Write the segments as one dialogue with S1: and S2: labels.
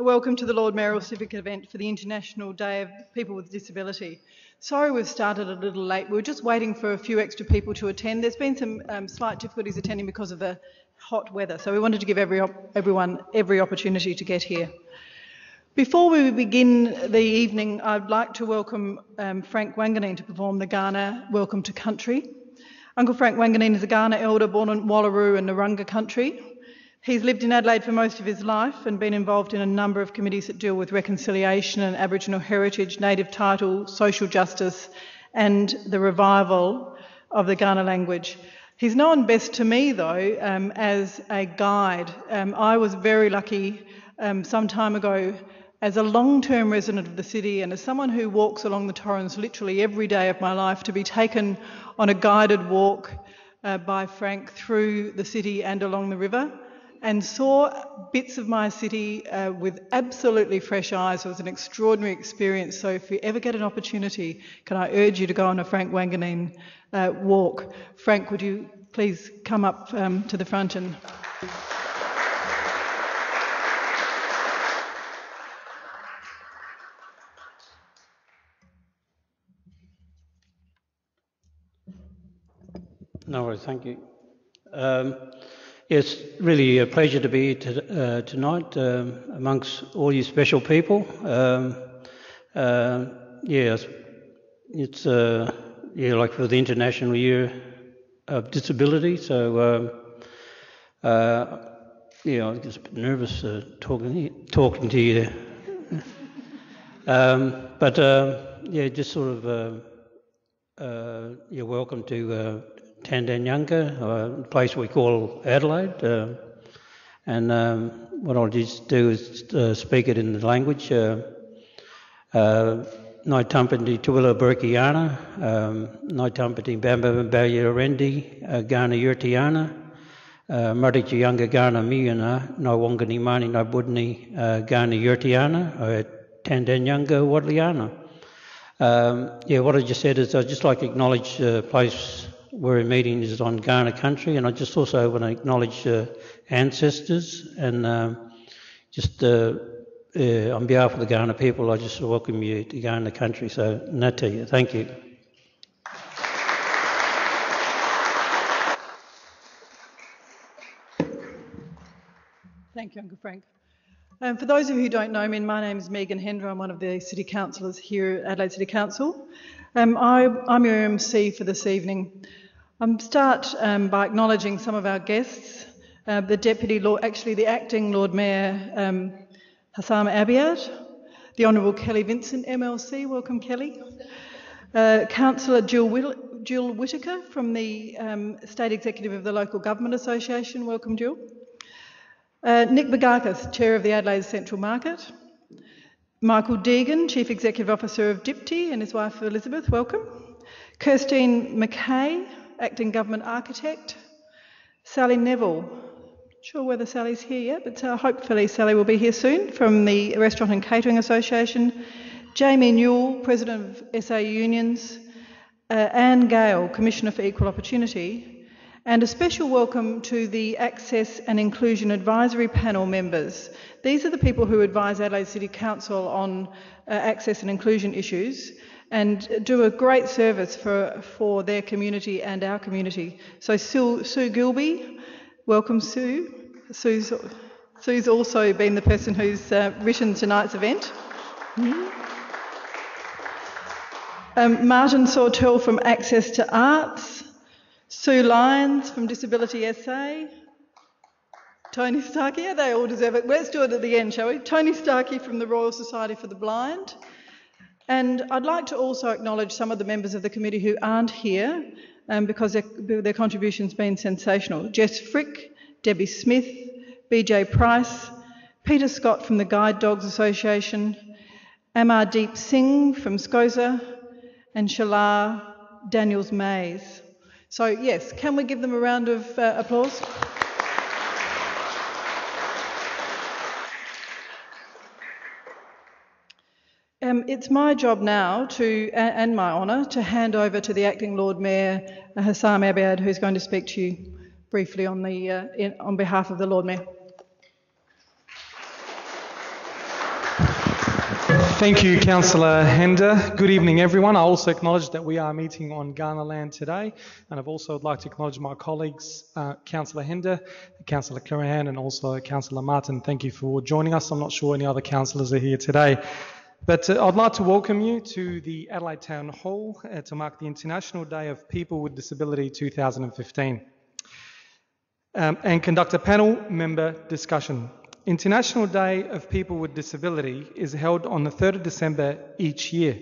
S1: Welcome to the Lord Mayoral Civic event for the International Day of People with Disability. Sorry we've started a little late. We are just waiting for a few extra people to attend. There's been some um, slight difficulties attending because of the hot weather, so we wanted to give every everyone every opportunity to get here. Before we begin the evening, I'd like to welcome um, Frank Wanganeen to perform the Kaurna Welcome to Country. Uncle Frank Wanganeen is a Kaurna elder born in Wallaroo and Narungga country. He's lived in Adelaide for most of his life and been involved in a number of committees that deal with reconciliation and Aboriginal heritage, native title, social justice, and the revival of the Kaurna language. He's known best to me, though, um, as a guide. Um, I was very lucky um, some time ago as a long term resident of the city and as someone who walks along the Torrens literally every day of my life to be taken on a guided walk uh, by Frank through the city and along the river and saw bits of my city uh, with absolutely fresh eyes. It was an extraordinary experience. So, if you ever get an opportunity, can I urge you to go on a Frank Wanganeen uh, walk? Frank, would you please come up um, to the front and.
S2: No worries, thank you. Um, it's really a pleasure to be to, uh, tonight um, amongst all you special people. Um, uh, yeah, it's uh, yeah like for the International Year of Disability. So um, uh, yeah, I'm just a bit nervous uh, talking talking to you. um, but um, yeah, just sort of uh, you're welcome to Tandanyanga, a place we call Adelaide. Uh, and um, what I'll just do is uh, speak it in the language. Uh, uh, Nai Tampati Tuwila Burkiana, um, Nai Tampati Bamba Bambaya Rendi, Ghana Yurtiana, Younger Ghana Miyana, Nai Wangani Mani Nai Budni Ghana Yurtiana, Tandanyanga Wadliana. Um, yeah, what I just said is I'd just like to acknowledge the place we're meeting is on Kaurna country, and I just also want to acknowledge uh, ancestors and um, just uh, uh, on behalf of the Kaurna people, I just welcome you to Kaurna country. So, Nati, thank you.
S1: Thank you, Uncle Frank. Um, for those of you who don't know me, my name is Megan Hender. I'm one of the City Councillors here at Adelaide City Council. Um, I, am your MC for this evening. I'll start um, by acknowledging some of our guests. Uh, the Deputy Lord, actually the Acting Lord Mayor, um, Hussama Abiad, the Honourable Kelly Vincent, MLC, welcome Kelly. Uh, Councillor Jill, Will- Jill Whitaker from the um, State Executive of the Local Government Association, welcome Jill. Uh, Nick Begakis, Chair of the Adelaide Central Market. Michael Deegan, Chief Executive Officer of DIPTI, and his wife Elizabeth, welcome. Kirstine McKay, Acting Government Architect. Sally Neville, not sure whether Sally's here yet, but uh, hopefully Sally will be here soon from the Restaurant and Catering Association. Jamie Newlyn, President of SA Unions. Uh, Anne Gale, Commissioner for Equal Opportunity. And a special welcome to the Access and Inclusion Advisory Panel members. These are the people who advise Adelaide City Council on uh, access and inclusion issues and do a great service for, for their community and our community. So Sue, Sue Gilby, welcome Sue. Sue's, Sue's also been the person who's uh, written tonight's event. Mm-hmm. Um, Martin Sawtell from Access to Arts, Sue Lyons from Disability SA, Tony Starkey, yeah, they all deserve it. Let's do it at the end, shall we? Tony Starkey from the Royal Society for the Blind, and I'd like to also acknowledge some of the members of the committee who aren't here um, because their, their contribution's been sensational. Jess Frick, Debbie Smith, BJ Price, Peter Scott from the Guide Dogs Association, Amardeep Singh from SCOSA, and Shalar Daniels Mays. So, yes, can we give them a round of uh, applause? Um, it's my job now to, and my honour, to hand over to the acting Lord Mayor Houssam Abiad, who's going to speak to you briefly on, the, uh, in, on behalf of the Lord Mayor.
S3: Thank you, Councillor Hender. Good evening, everyone. I also acknowledge that we are meeting on Kaurna land today, and I've also like to acknowledge my colleagues, uh, Councillor Hender, Councillor Clearihan, and also Councillor Martin. Thank you for joining us. I'm not sure any other councillors are here today. But uh, I'd like to welcome you to the Adelaide Town Hall uh, to mark the International Day of People with Disability 2015 um, and conduct a panel member discussion. International Day of People with Disability is held on the 3rd of December each year.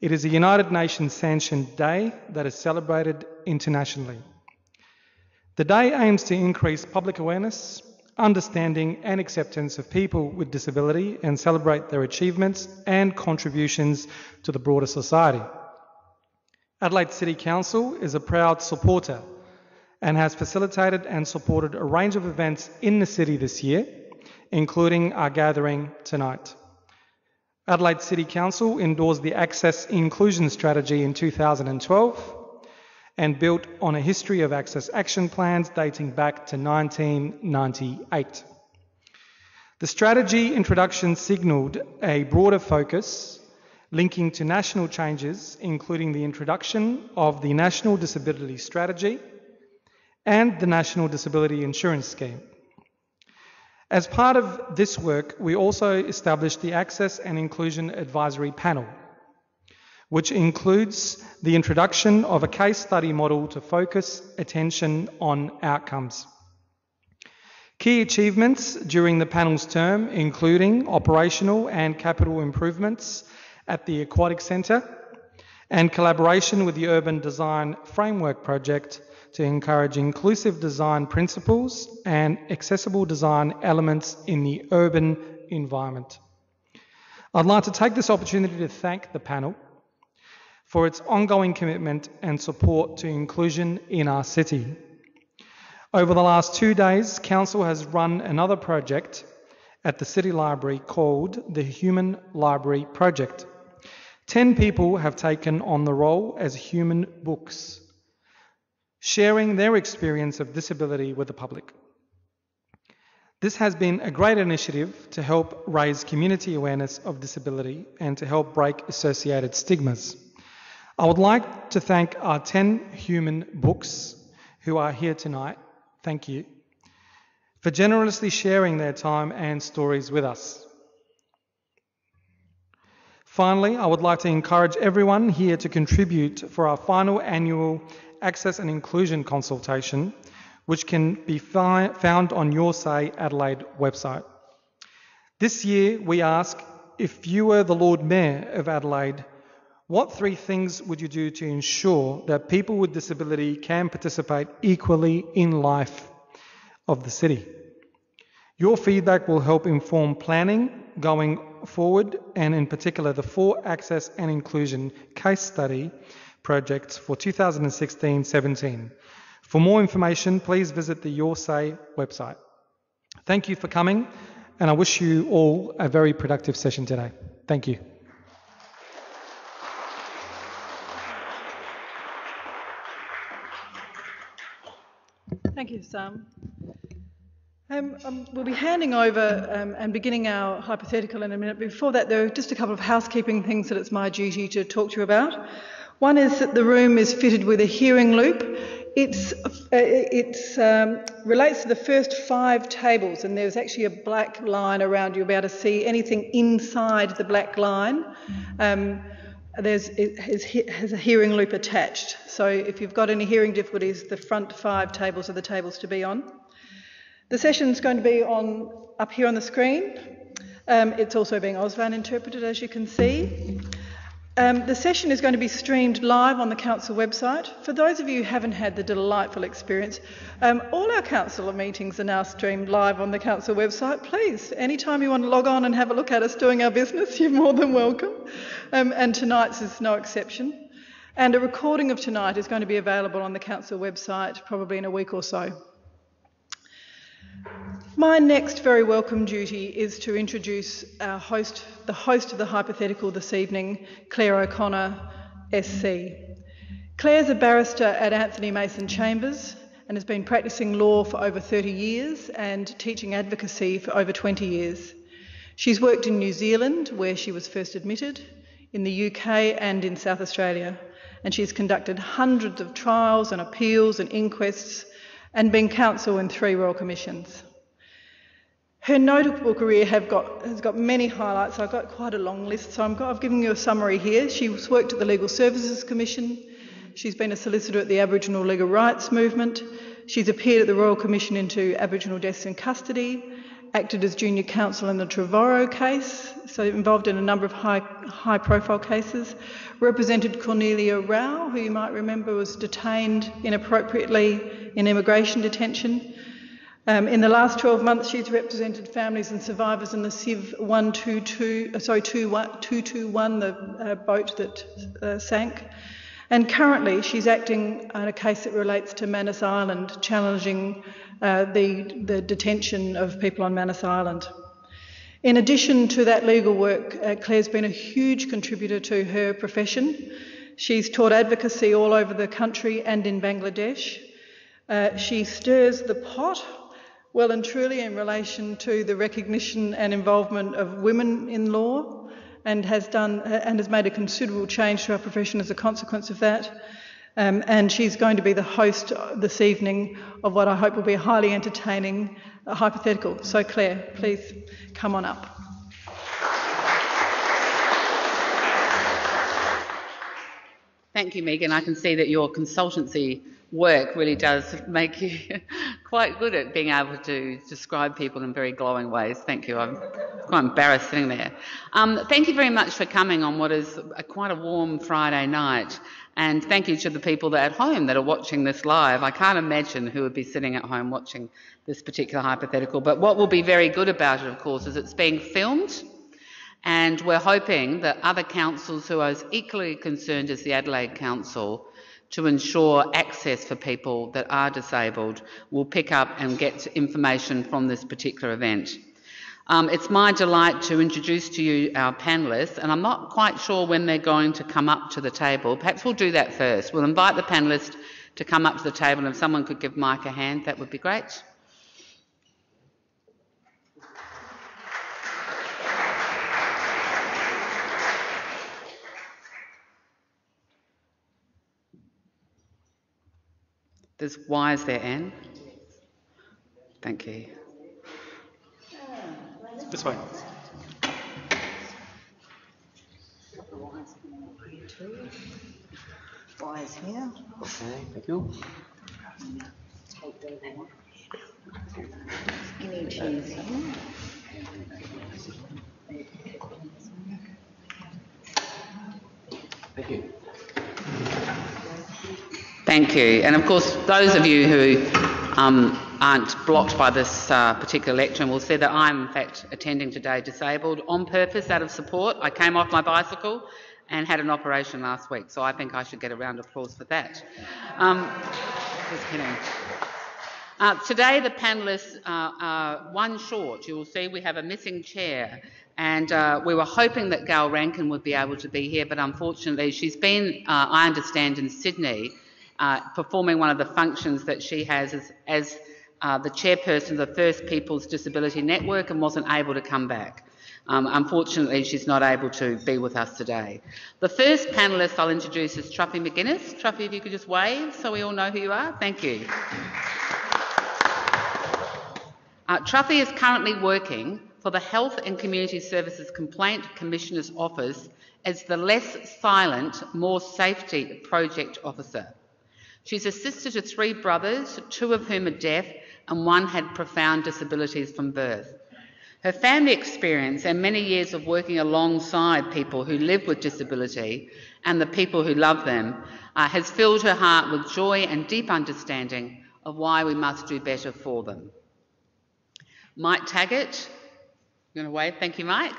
S3: It is a United Nations sanctioned day that is celebrated internationally. The day aims to increase public awareness, understanding, and acceptance of people with disability and celebrate their achievements and contributions to the broader society. Adelaide City Council is a proud supporter and has facilitated and supported a range of events in the city this year including our gathering tonight. Adelaide City Council endorsed the Access Inclusion Strategy in 2012 and built on a history of access action plans dating back to 1998. The strategy introduction signalled a broader focus linking to national changes, including the introduction of the National Disability Strategy and the National Disability Insurance Scheme. As part of this work, we also established the Access and Inclusion Advisory Panel, which includes the introduction of a case study model to focus attention on outcomes. Key achievements during the panel's term, including operational and capital improvements at the Aquatic Centre and collaboration with the Urban Design Framework Project to encourage inclusive design principles and accessible design elements in the urban environment. I'd like to take this opportunity to thank the panel for its ongoing commitment and support to inclusion in our city. Over the last two days, Council has run another project at the City Library called the Human Library Project. Ten people have taken on the role as human books sharing their experience of disability with the public. This has been a great initiative to help raise community awareness of disability and to help break associated stigmas. I would like to thank our 10 human books who are here tonight. Thank you for generously sharing their time and stories with us. Finally, I would like to encourage everyone here to contribute for our final annual Access and Inclusion consultation, which can be found on Your Say Adelaide website. This year, we ask if you were the Lord Mayor of Adelaide, what three things would you do to ensure that people with disability can participate equally in life of the city? Your feedback will help inform planning going forward, and in particular, the four access and inclusion case study projects for 2016-17. For more information, please visit the Your Say website. Thank you for coming, and I wish you all a very productive session today. Thank you.
S1: Thank you, Sam. Um, um, we'll be handing over um, and beginning our hypothetical in a minute. Before that, there are just a couple of housekeeping things that it's my duty to talk to you about. One is that the room is fitted with a hearing loop. It's, uh, it um, relates to the first five tables, and there's actually a black line around. You'll be able to see anything inside the black line. Um, there's, it has, has, a hearing loop attached. So if you've got any hearing difficulties, the front five tables are the tables to be on. The session's going to be on up here on the screen. Um, it's also being Auslan interpreted, as you can see. Um, the session is going to be streamed live on the council website. For those of you who haven't had the delightful experience, um, all our council meetings are now streamed live on the council website. Please, anytime you want to log on and have a look at us doing our business, you're more than welcome. Um, and tonight's is no exception. And a recording of tonight is going to be available on the council website probably in a week or so. My next very welcome duty is to introduce our host, the host of the hypothetical this evening, Claire O'Connor, SC. Claire's a barrister at Anthony Mason Chambers and has been practicing law for over 30 years and teaching advocacy for over 20 years. She's worked in New Zealand, where she was first admitted, in the UK, and in South Australia. And she's conducted hundreds of trials and appeals and inquests and been counsel in three Royal Commissions. Her notable career got, has got many highlights. I've got quite a long list, so i have given you a summary here. She's worked at the Legal Services Commission. She's been a solicitor at the Aboriginal Legal Rights Movement. She's appeared at the Royal Commission into Aboriginal Deaths in Custody, acted as junior counsel in the Trevorrow case, so involved in a number of high, high profile cases, represented Cornelia Rau, who you might remember was detained inappropriately in immigration detention. Um, in the last 12 months, she's represented families and survivors in the SIEV 122, uh, sorry, 221, the uh, boat that uh, sank. And currently, she's acting on a case that relates to Manus Island, challenging uh, the, the detention of people on Manus Island. In addition to that legal work, uh, Claire's been a huge contributor to her profession. She's taught advocacy all over the country and in Bangladesh. Uh, she stirs the pot well and truly in relation to the recognition and involvement of women in law and has done and has made a considerable change to our profession as a consequence of that. Um, and she's going to be the host this evening of what I hope will be a highly entertaining uh, hypothetical. So, Claire, please come on up.
S4: Thank you, Megan. I can see that your consultancy work really does make you quite good at being able to describe people in very glowing ways. Thank you. I'm quite embarrassed sitting there. Um, thank you very much for coming on what is a, quite a warm Friday night. And thank you to the people that at home that are watching this live. I can't imagine who would be sitting at home watching this particular hypothetical. But what will be very good about it, of course, is it's being filmed. And we're hoping that other councils who are as equally concerned as the Adelaide Council to ensure access for people that are disabled will pick up and get information from this particular event. Um, it's my delight to introduce to you our panellists, and I'm not quite sure when they're going to come up to the table. Perhaps we'll do that first. We'll invite the panellists to come up to the table, and if someone could give Mike a hand, that would be great. There's Y's there, Anne. Thank you.
S3: This way.
S5: Y's here.
S2: Okay, thank you.
S5: Any cheese here?
S2: Thank you.
S4: Thank you. And of course, those of you who um, aren't blocked by this uh, particular lecture will see that I'm, in fact, attending today disabled on purpose out of support. I came off my bicycle and had an operation last week, so I think I should get a round of applause for that. Um, just kidding. Uh, today, the panellists uh, are one short. You will see we have a missing chair, and uh, we were hoping that Gail Rankin would be able to be here, but unfortunately, she's been, uh, I understand, in Sydney uh, performing one of the functions that she has as, as uh, the chairperson of the First People's Disability Network and wasn't able to come back. Um, unfortunately, she's not able to be with us today. The first panellist I'll introduce is Truffy McGuinness. Truffy, if you could just wave so we all know who you are. Thank you. Uh, Truffy is currently working for the Health and Community Services Complaint Commissioner's Office as the Less Silent, More Safety Project Officer. She's a sister to three brothers, two of whom are deaf, and one had profound disabilities from birth. Her family experience and many years of working alongside people who live with disability and the people who love them uh, has filled her heart with joy and deep understanding of why we must do better for them. Mike Taggart, you're going to wave, thank you, Mike,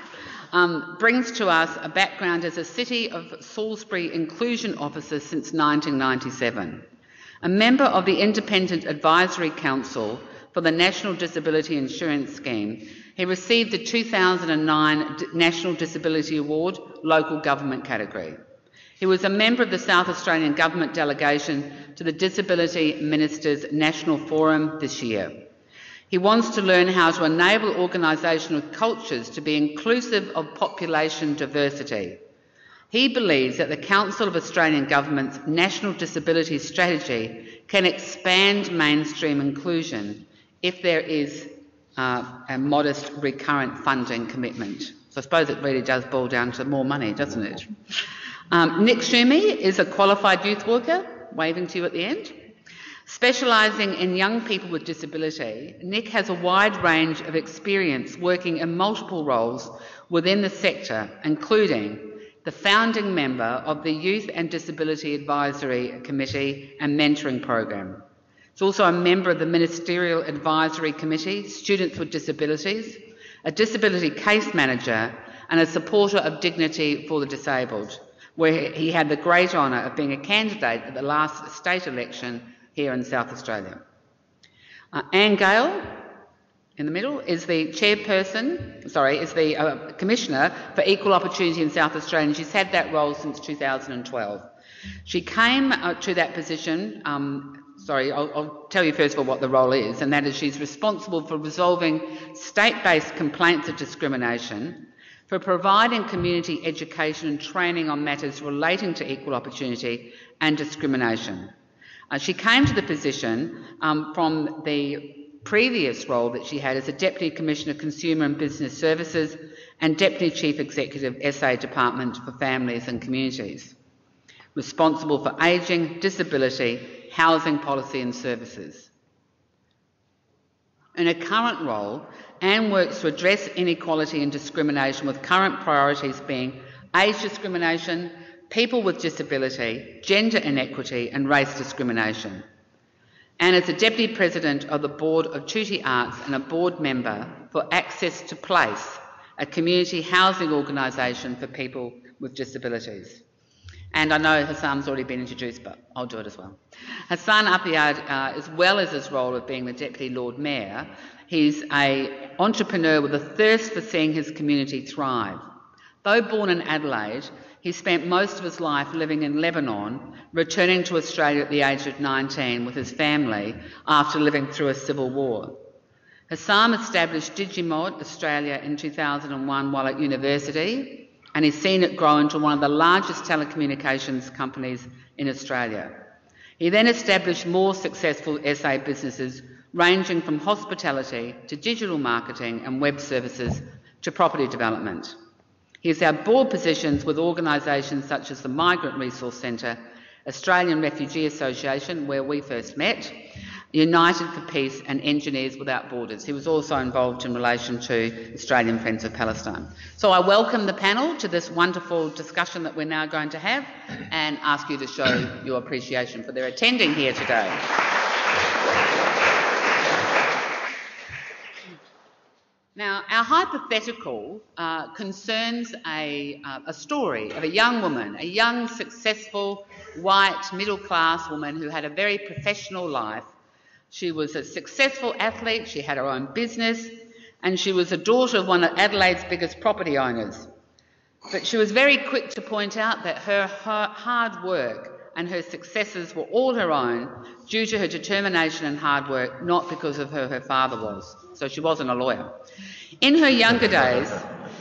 S4: um, brings to us a background as a City of Salisbury Inclusion Officer since 1997 a member of the Independent Advisory Council for the National Disability Insurance Scheme. He received the 2009 National Disability Award, Local Government category. He was a member of the South Australian Government delegation to the Disability Ministers National Forum this year. He wants to learn how to enable organisational cultures to be inclusive of population diversity. He believes that the Council of Australian Government's National Disability Strategy can expand mainstream inclusion if there is uh, a modest recurrent funding commitment. So I suppose it really does boil down to more money, doesn't it? Um, Nick Schumi is a qualified youth worker, waving to you at the end. Specialising in young people with disability, Nick has a wide range of experience working in multiple roles within the sector, including the founding member of the Youth and Disability Advisory Committee and Mentoring Program. He's also a member of the Ministerial Advisory Committee, Students with Disabilities, a disability case manager, and a supporter of Dignity for the Disabled, where he had the great honour of being a candidate at the last state election here in South Australia. Uh, Anne Gale, in the middle, is the chairperson, sorry, is the uh, Commissioner for Equal Opportunity in South Australia, and she's had that role since 2012. She came uh, to that position, um, sorry, I'll, I'll, tell you first of all what the role is, and that is she's responsible for resolving state-based complaints of discrimination, for providing community education and training on matters relating to equal opportunity and discrimination. Uh, she came to the position um, from the previous role that she had as a Deputy Commissioner Consumer and Business Services and Deputy Chief Executive SA Department for Families and Communities, responsible for ageing, disability, housing policy and services. In her current role, Anne works to address inequality and discrimination with current priorities being age discrimination, people with disability, gender inequity, and race discrimination. And as a Deputy President of the Board of Tutti Arts and a board member for Access to Place, a community housing organisation for people with disabilities. And I know Hassan's already been introduced, but I'll do it as well. Hassan Abiad, uh, as well as his role of being the Deputy Lord Mayor, he's an entrepreneur with a thirst for seeing his community thrive. Though born in Adelaide, he spent most of his life living in Lebanon, returning to Australia at the age of 19 with his family after living through a civil war. Hassan established Digimod Australia in 2001 while at university, and he's seen it grow into one of the largest telecommunications companies in Australia. He then established more successful SA businesses ranging from hospitality to digital marketing and web services to property development. He's held board positions with organisations such as the Migrant Resource Centre, Australian Refugee Association, where we first met, United for Peace and Engineers Without Borders. He was also involved in relation to Australian Friends of Palestine. So I welcome the panel to this wonderful discussion that we're now going to have and ask you to show your appreciation for their attending here today. Now, our hypothetical uh, concerns a, uh, a, story of a young woman, a young, successful, white, middle class woman who had a very professional life. She was a successful athlete, she had her own business, and she was a daughter of one of Adelaide's biggest property owners. But she was very quick to point out that her, her hard work and her successes were all her own due to her determination and hard work, not because of who her father was. So she wasn't a lawyer. In her younger days,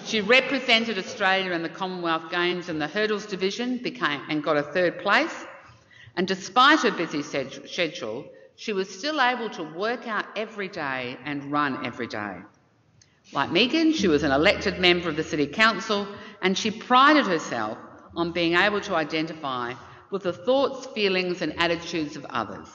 S4: she represented Australia in the Commonwealth Games in the hurdles division became, and got a third place. And despite her busy schedule, she was still able to work out every day and run every day. Like Megan, she was an elected member of the City Council and she prided herself on being able to identify with the thoughts, feelings, and attitudes of others.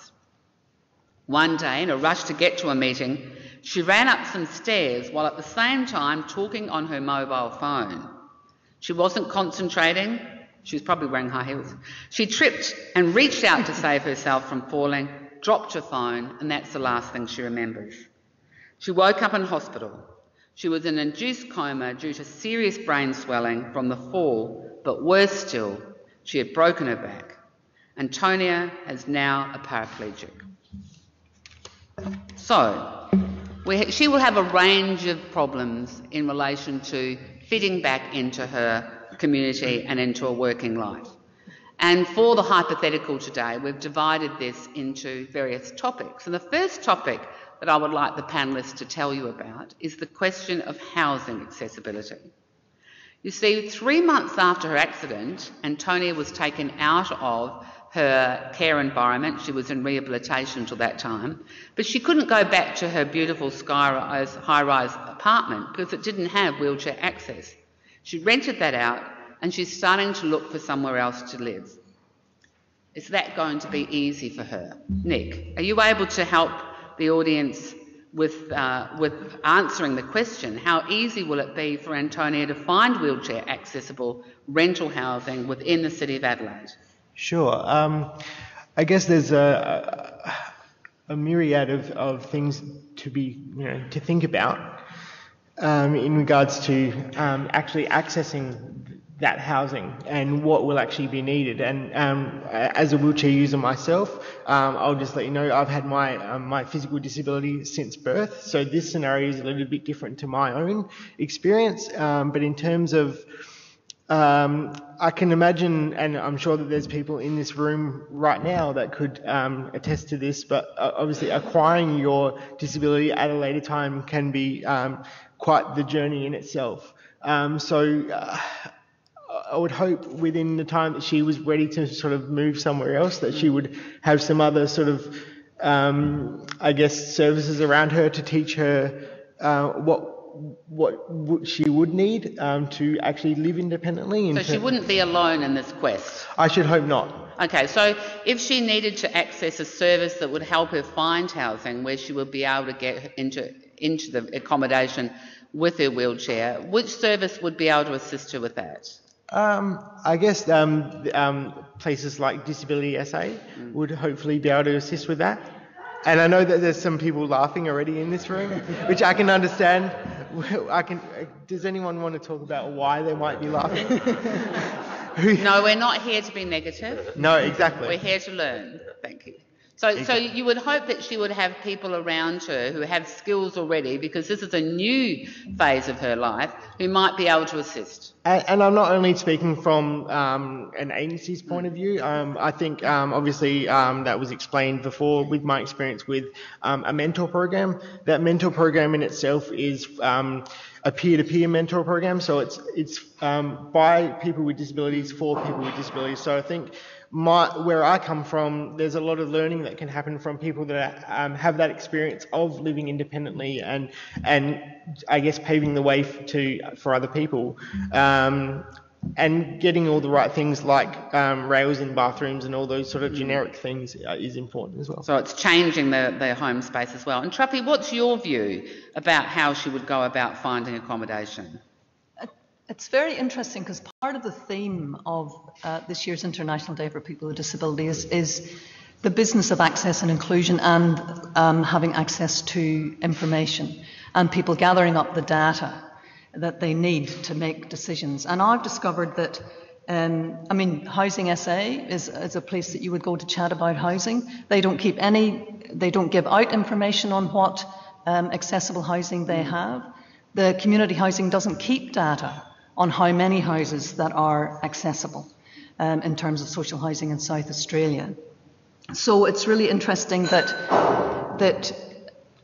S4: One day, in a rush to get to a meeting, she ran up some stairs while at the same time talking on her mobile phone. She wasn't concentrating, she was probably wearing high heels. She tripped and reached out to save herself from falling, dropped her phone, and that's the last thing she remembers. She woke up in hospital. She was in induced coma due to serious brain swelling from the fall, but worse still, she had broken her back. Antonia is now a paraplegic. So, we, she will have a range of problems in relation to fitting back into her community and into a working life. And for the hypothetical today, we've divided this into various topics. And the first topic that I would like the panellists to tell you about is the question of housing accessibility. You see, three months after her accident, Antonia was taken out of her care environment. She was in rehabilitation till that time, but she couldn't go back to her beautiful skyrise, high-rise apartment because it didn't have wheelchair access. She rented that out, and she's starting to look for somewhere else to live. Is that going to be easy for her? Nick, are you able to help the audience with, uh, with answering the question, how easy will it be for Antonia to find wheelchair accessible rental housing within the City of Adelaide?
S6: Sure. Um, I guess there's a, a, myriad of, of things to be, you know, to think about um, in regards to um, actually accessing that housing and what will actually be needed. And um, as a wheelchair user myself, um, I'll just let you know I've had my um, my physical disability since birth, so this scenario is a little bit different to my own experience. But in terms of um, I can imagine, and I'm sure that there's people in this room right now that could um, attest to this, but uh, obviously acquiring your disability at a later time can be quite the journey in itself. so uh, I would hope within the time that she was ready to sort of move somewhere else that she would have some other sort of, um, I guess, services around her to teach her uh, what what she would need um, to actually live independently.
S4: So she wouldn't be alone in this quest.
S6: I should hope not.
S4: Okay, so if she needed to access a service that would help her find housing where she would be able to get into into the accommodation with her wheelchair, which service would be able to assist her with that?
S6: Um, I guess um, um, places like Disability SA mm. would hopefully be able to assist with that. And I know that there's some people laughing already in this room, which I can understand. I can. Does anyone want to talk about why they might be laughing?
S4: no, we're not here to be negative.
S6: No, exactly.
S4: We're here to learn. Thank you. So, so you would hope that she would have people around her who have skills already, because this is a new phase of her life, who might be able to assist.
S6: And, and I'm not only speaking from um, an agency's point of view. Um, I think um, obviously um, that was explained before with my experience with um, a mentor program. That mentor program in itself is um, a peer-to-peer mentor program, so it's it's by people with disabilities for people with disabilities. So I think my, where I come from, there's a lot of learning that can happen from people that um, have that experience of living independently and and I guess paving the way to for other people. Um, and getting all the right things like um, rails in bathrooms and all those sort of generic things uh, is important as well.
S4: So it's changing the, the home space as well. And Truffy, what's your view about how she would go about finding accommodation?
S5: It's very interesting because part of the theme of uh, this year's International Day for People with Disabilities is the business of access and inclusion and um, having access to information and people gathering up the data that they need to make decisions. And I've discovered that, um, I mean, Housing SA is, is a place that you would go to chat about housing. They don't keep any, they don't give out information on what um, accessible housing they have. The community housing doesn't keep data on how many houses that are accessible um, in terms of social housing in South Australia. So it's really interesting that that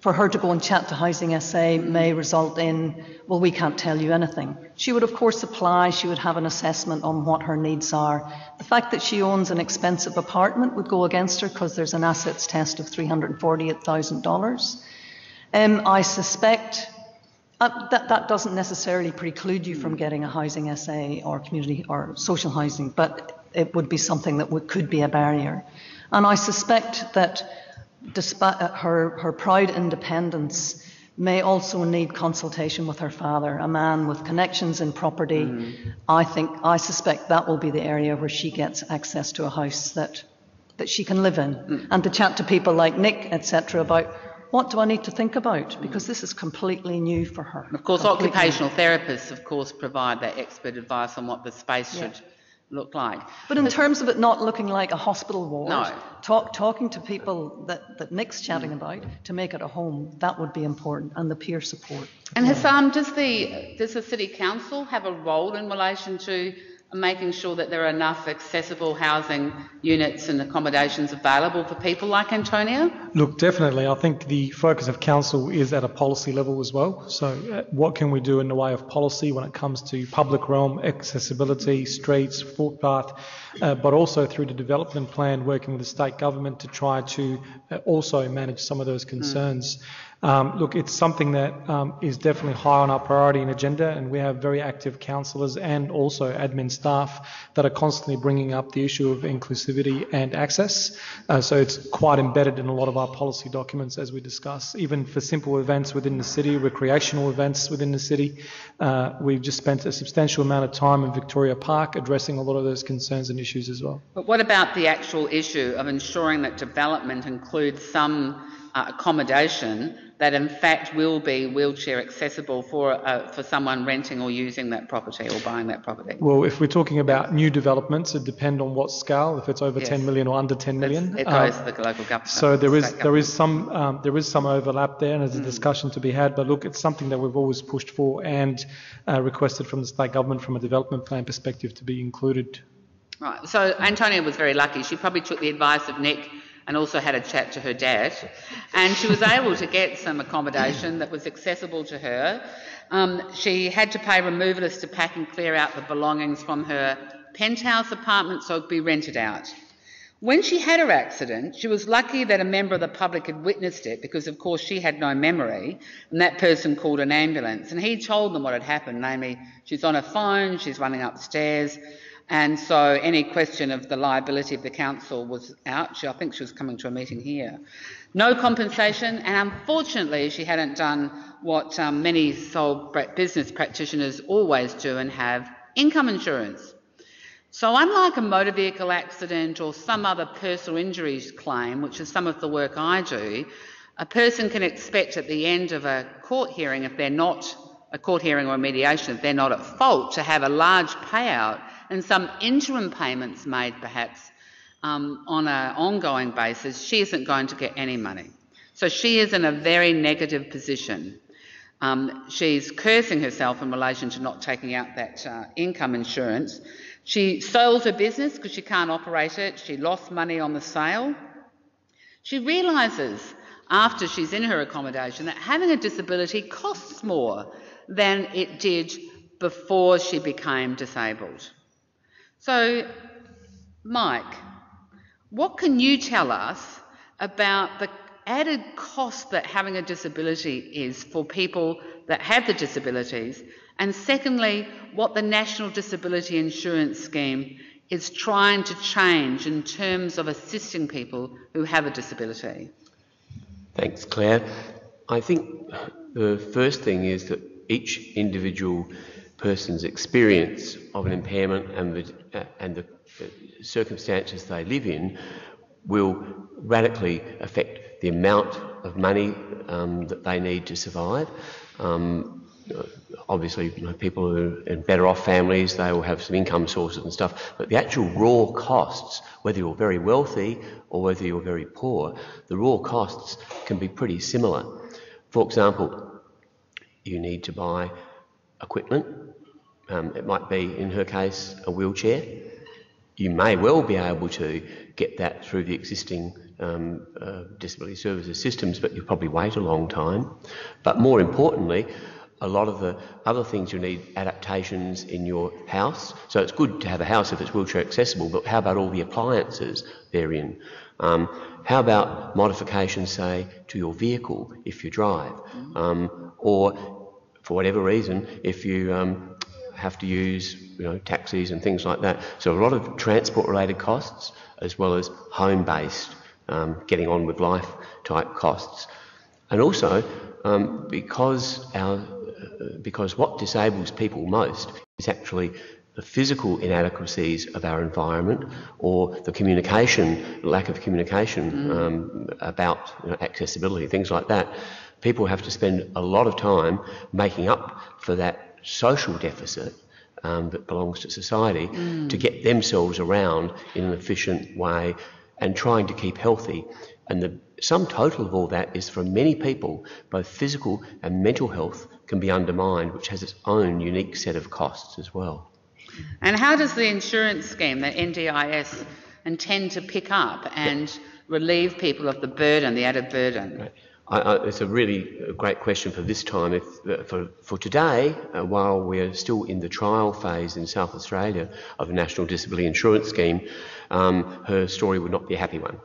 S5: for her to go and chat to Housing SA may result in, well, we can't tell you anything. She would, of course, apply, she would have an assessment on what her needs are. The fact that she owns an expensive apartment would go against her because there's an assets test of $348,000. Um, I suspect uh, that, that doesn't necessarily preclude you from getting a housing SA or community or social housing, but it would be something that would, could be a barrier. And I suspect that despite uh, her, her proud independence may also need consultation with her father, a man with connections in property. Mm-hmm. I think, I suspect that will be the area where she gets access to a house that, that she can live in. Mm. And to chat to people like Nick, etc., about what do I need to think about? Because this is completely new for her.
S4: Of course,
S5: completely
S4: occupational therapists, of course, provide that expert advice on what the space yeah. should look like.
S5: But in terms of it not looking like a hospital ward, no. talk, talking to people that, that Nick's chatting mm. about to make it a home, that would be important, and the peer support.
S4: And Hassan, does the, does the City Council have a role in relation to and making sure that there are enough accessible housing units and accommodations available for people like Antonio?
S3: Look, definitely. I think the focus of council is at a policy level as well. So, uh, what can we do in the way of policy when it comes to public realm, accessibility, streets, footpath, uh, but also through the development plan, working with the state government to try to uh, also manage some of those concerns. Mm. Um, look, it's something that um, is definitely high on our priority and agenda, and we have very active councillors and also admin staff that are constantly bringing up the issue of inclusivity and access. Uh, so it's quite embedded in a lot of our policy documents as we discuss. Even for simple events within the city, recreational events within the city, uh, we've just spent a substantial amount of time in Victoria Park addressing a lot of those concerns and issues as well.
S4: But what about the actual issue of ensuring that development includes some uh, accommodation that in fact will be wheelchair accessible for, uh, for someone renting or using that property or buying that property?
S3: Well, if we're talking about new developments, it depends on what scale, if it's over yes. 10 million or under 10 million.
S4: It's, it goes um, to the local government.
S3: So there is, there is some, um, there is some overlap there and there's a mm. discussion to be had, but look, it's something that we've always pushed for and uh, requested from the state government from a development plan perspective to be included.
S4: Right, so Antonia was very lucky. She probably took the advice of Nick and also had a chat to her dad. And she was able to get some accommodation that was accessible to her. Um, she had to pay removalists to pack and clear out the belongings from her penthouse apartment so it could be rented out. When she had her accident, she was lucky that a member of the public had witnessed it because, of course, she had no memory, and that person called an ambulance. And he told them what had happened namely, she's on her phone, she's running upstairs, and so any question of the liability of the council was out. She, I think she was coming to a meeting here. No compensation, and unfortunately, she hadn't done what um, many sole business practitioners always do and have income insurance. So, unlike a motor vehicle accident or some other personal injuries claim, which is some of the work I do, a person can expect at the end of a court hearing, if they're not a court hearing or a mediation, if they're not at fault, to have a large payout and some interim payments made perhaps um, on an ongoing basis, she isn't going to get any money. So she is in a very negative position. Um, she's cursing herself in relation to not taking out that uh, income insurance. She sold her business because she can't operate it. She lost money on the sale. She realises after she's in her accommodation that having a disability costs more than it did before she became disabled. So, Mike, what can you tell us about the added cost that having a disability is for people that have the disabilities? And secondly, what the National Disability Insurance Scheme is trying to change in terms of assisting people who have a disability?
S7: Thanks, Claire. I think the first thing is that each individual person's experience of an impairment and the, and the circumstances they live in will radically affect the amount of money um, that they need to survive. Um, obviously, you know, people who are in better off families, they will have some income sources and stuff, but the actual raw costs, whether you're very wealthy or whether you're very poor, the raw costs can be pretty similar. For example, you need to buy equipment. Um, it might be, in her case, a wheelchair. You may well be able to get that through the existing um, uh, disability services systems, but you'll probably wait a long time. But more importantly, a lot of the other things you need adaptations in your house. So it's good to have a house if it's wheelchair accessible, but how about all the appliances therein? Um, how about modifications, say, to your vehicle if you drive? Um, or for whatever reason, if you um, have to use you know, taxis and things like that. So a lot of transport related costs as well as home based, um, getting on with life type costs. And also, um, because, our, uh, because what disables people most is actually the physical inadequacies of our environment or the communication, lack of communication mm. um, about you know, accessibility, things like that people have to spend a lot of time making up for that social deficit um, that belongs to society mm. to get themselves around in an efficient way and trying to keep healthy. And the sum total of all that is for many people, both physical and mental health can be undermined, which has its own unique set of costs as well.
S4: And how does the insurance scheme, the NDIS, intend to pick up and relieve people of the burden, the added burden?
S7: I, I, it's a really great question for this time. If, uh, for, for today, uh, while we're still in the trial phase in South Australia of the National Disability Insurance Scheme, um, her story would not be a happy one.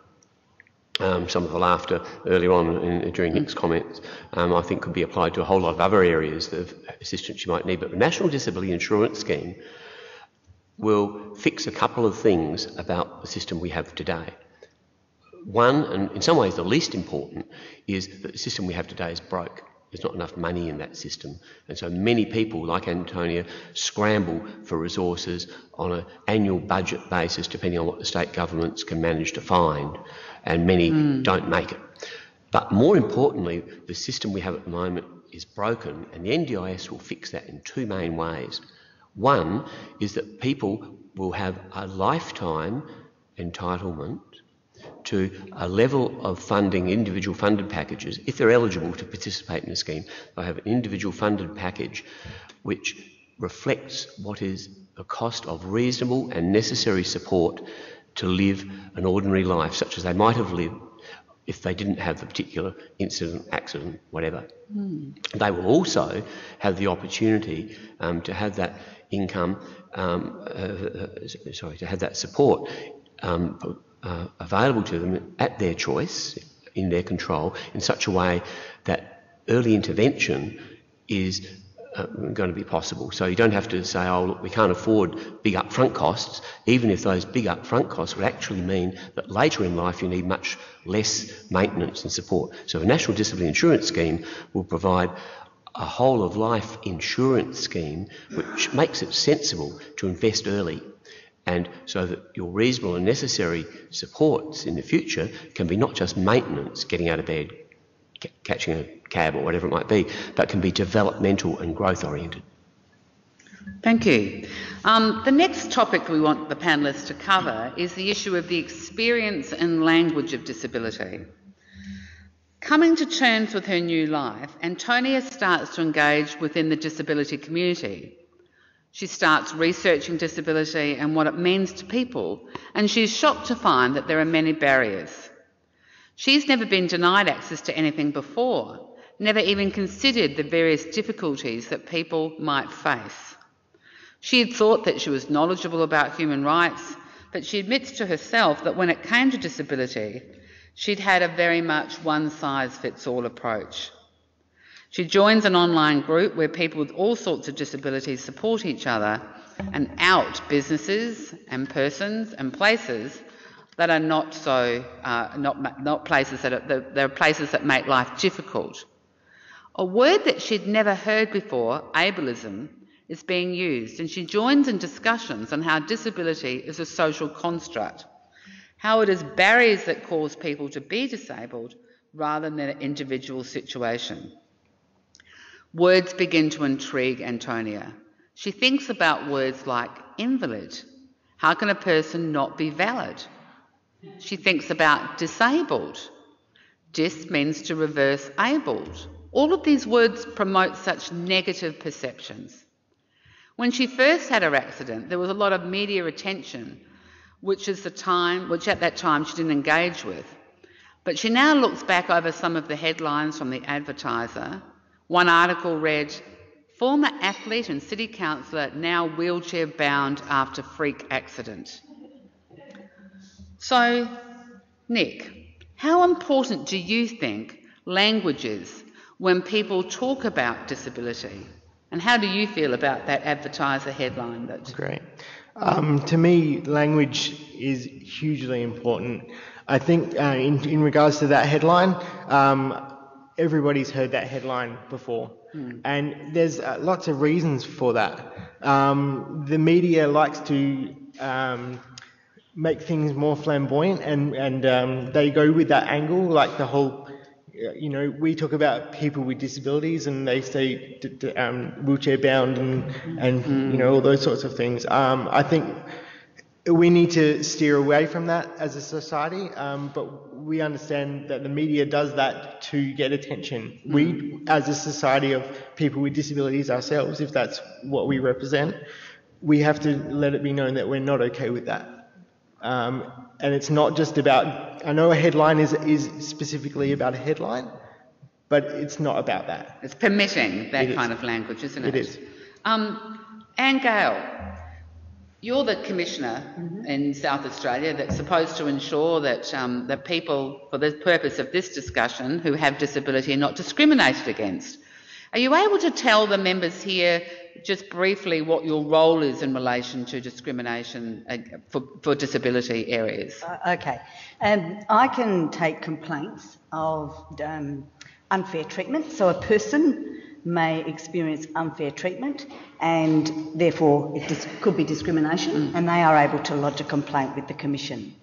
S7: Um, some of the laughter earlier on in, during Nick's comments, um, I think, could be applied to a whole lot of other areas of assistance you might need. But the National Disability Insurance Scheme will fix a couple of things about the system we have today. One, and in some ways the least important, is that the system we have today is broke. There's not enough money in that system. And so many people, like Antonia, scramble for resources on an annual budget basis, depending on what the state governments can manage to find, and many mm. don't make it. But more importantly, the system we have at the moment is broken, and the NDIS will fix that in two main ways. One is that people will have a lifetime entitlement to a level of funding, individual funded packages, if they're eligible to participate in the scheme, they have an individual funded package which reflects what is the cost of reasonable and necessary support to live an ordinary life, such as they might have lived if they didn't have the particular incident, accident, whatever. Mm. They will also have the opportunity um, to have that income, um, uh, uh, sorry, to have that support um, uh, available to them at their choice, in their control, in such a way that early intervention is uh, going to be possible. So you don't have to say, oh, look, we can't afford big upfront costs, even if those big upfront costs would actually mean that later in life you need much less maintenance and support. So a National Disability Insurance Scheme will provide a whole of life insurance scheme which makes it sensible to invest early and so that your reasonable and necessary supports in the future can be not just maintenance, getting out of bed, catching a cab or whatever it might be, but can be developmental and growth oriented.
S4: Thank you. Um, the next topic we want the panellists to cover is the issue of the experience and language of disability. Coming to terms with her new life, Antonia starts to engage within the disability community. She starts researching disability and what it means to people, and she's shocked to find that there are many barriers. She's never been denied access to anything before, never even considered the various difficulties that people might face. She had thought that she was knowledgeable about human rights, but she admits to herself that when it came to disability, she'd had a very much one size fits all approach. She joins an online group where people with all sorts of disabilities support each other and out businesses and persons and places that are not so, uh, not, not places that are, there are places that make life difficult. A word that she'd never heard before, ableism, is being used, and she joins in discussions on how disability is a social construct, how it is barriers that cause people to be disabled rather than an individual situation. Words begin to intrigue Antonia. She thinks about words like invalid. How can a person not be valid? She thinks about disabled. Dis means to reverse abled. All of these words promote such negative perceptions. When she first had her accident, there was a lot of media attention, which is the time, which at that time she didn't engage with. But she now looks back over some of the headlines from the advertiser one article read, Former athlete and city councillor now wheelchair bound after freak accident. So, Nick, how important do you think language is when people talk about disability? And how do you feel about that advertiser headline? That
S6: great. Um, to me, language is hugely important. I think uh, in, in regards to that headline, um, everybody's heard that headline before. Mm. And there's uh, lots of reasons for that. Um, the media likes to um, make things more flamboyant and, and um, they go with that angle, like the whole, you know, we talk about people with disabilities and they say d- d- um, wheelchair bound and, and mm. you know, all those sorts of things. Um, I think we need to steer away from that as a society, um, but we understand that the media does that to get attention. Mm. We, as a society of people with disabilities ourselves, if that's what we represent, we have to let it be known that we're not okay with that. Um, and it's not just about, I know a headline is, is specifically about a headline, but it's not about that.
S4: It's permitting that
S6: It is.
S4: kind of language, isn't it?
S6: It is.
S4: Um, Anne Gale, you're the commissioner in South Australia that's supposed to ensure that um, that people, for the purpose of this discussion, who have disability, are not discriminated against. Are you able to tell the members here just briefly what your role is in relation to discrimination uh, for, for disability areas?
S8: Uh, Okay. Um, I can take complaints of um, unfair treatment. So a person may experience unfair treatment and therefore it dis- could be discrimination and they are able to lodge a complaint with the Commission.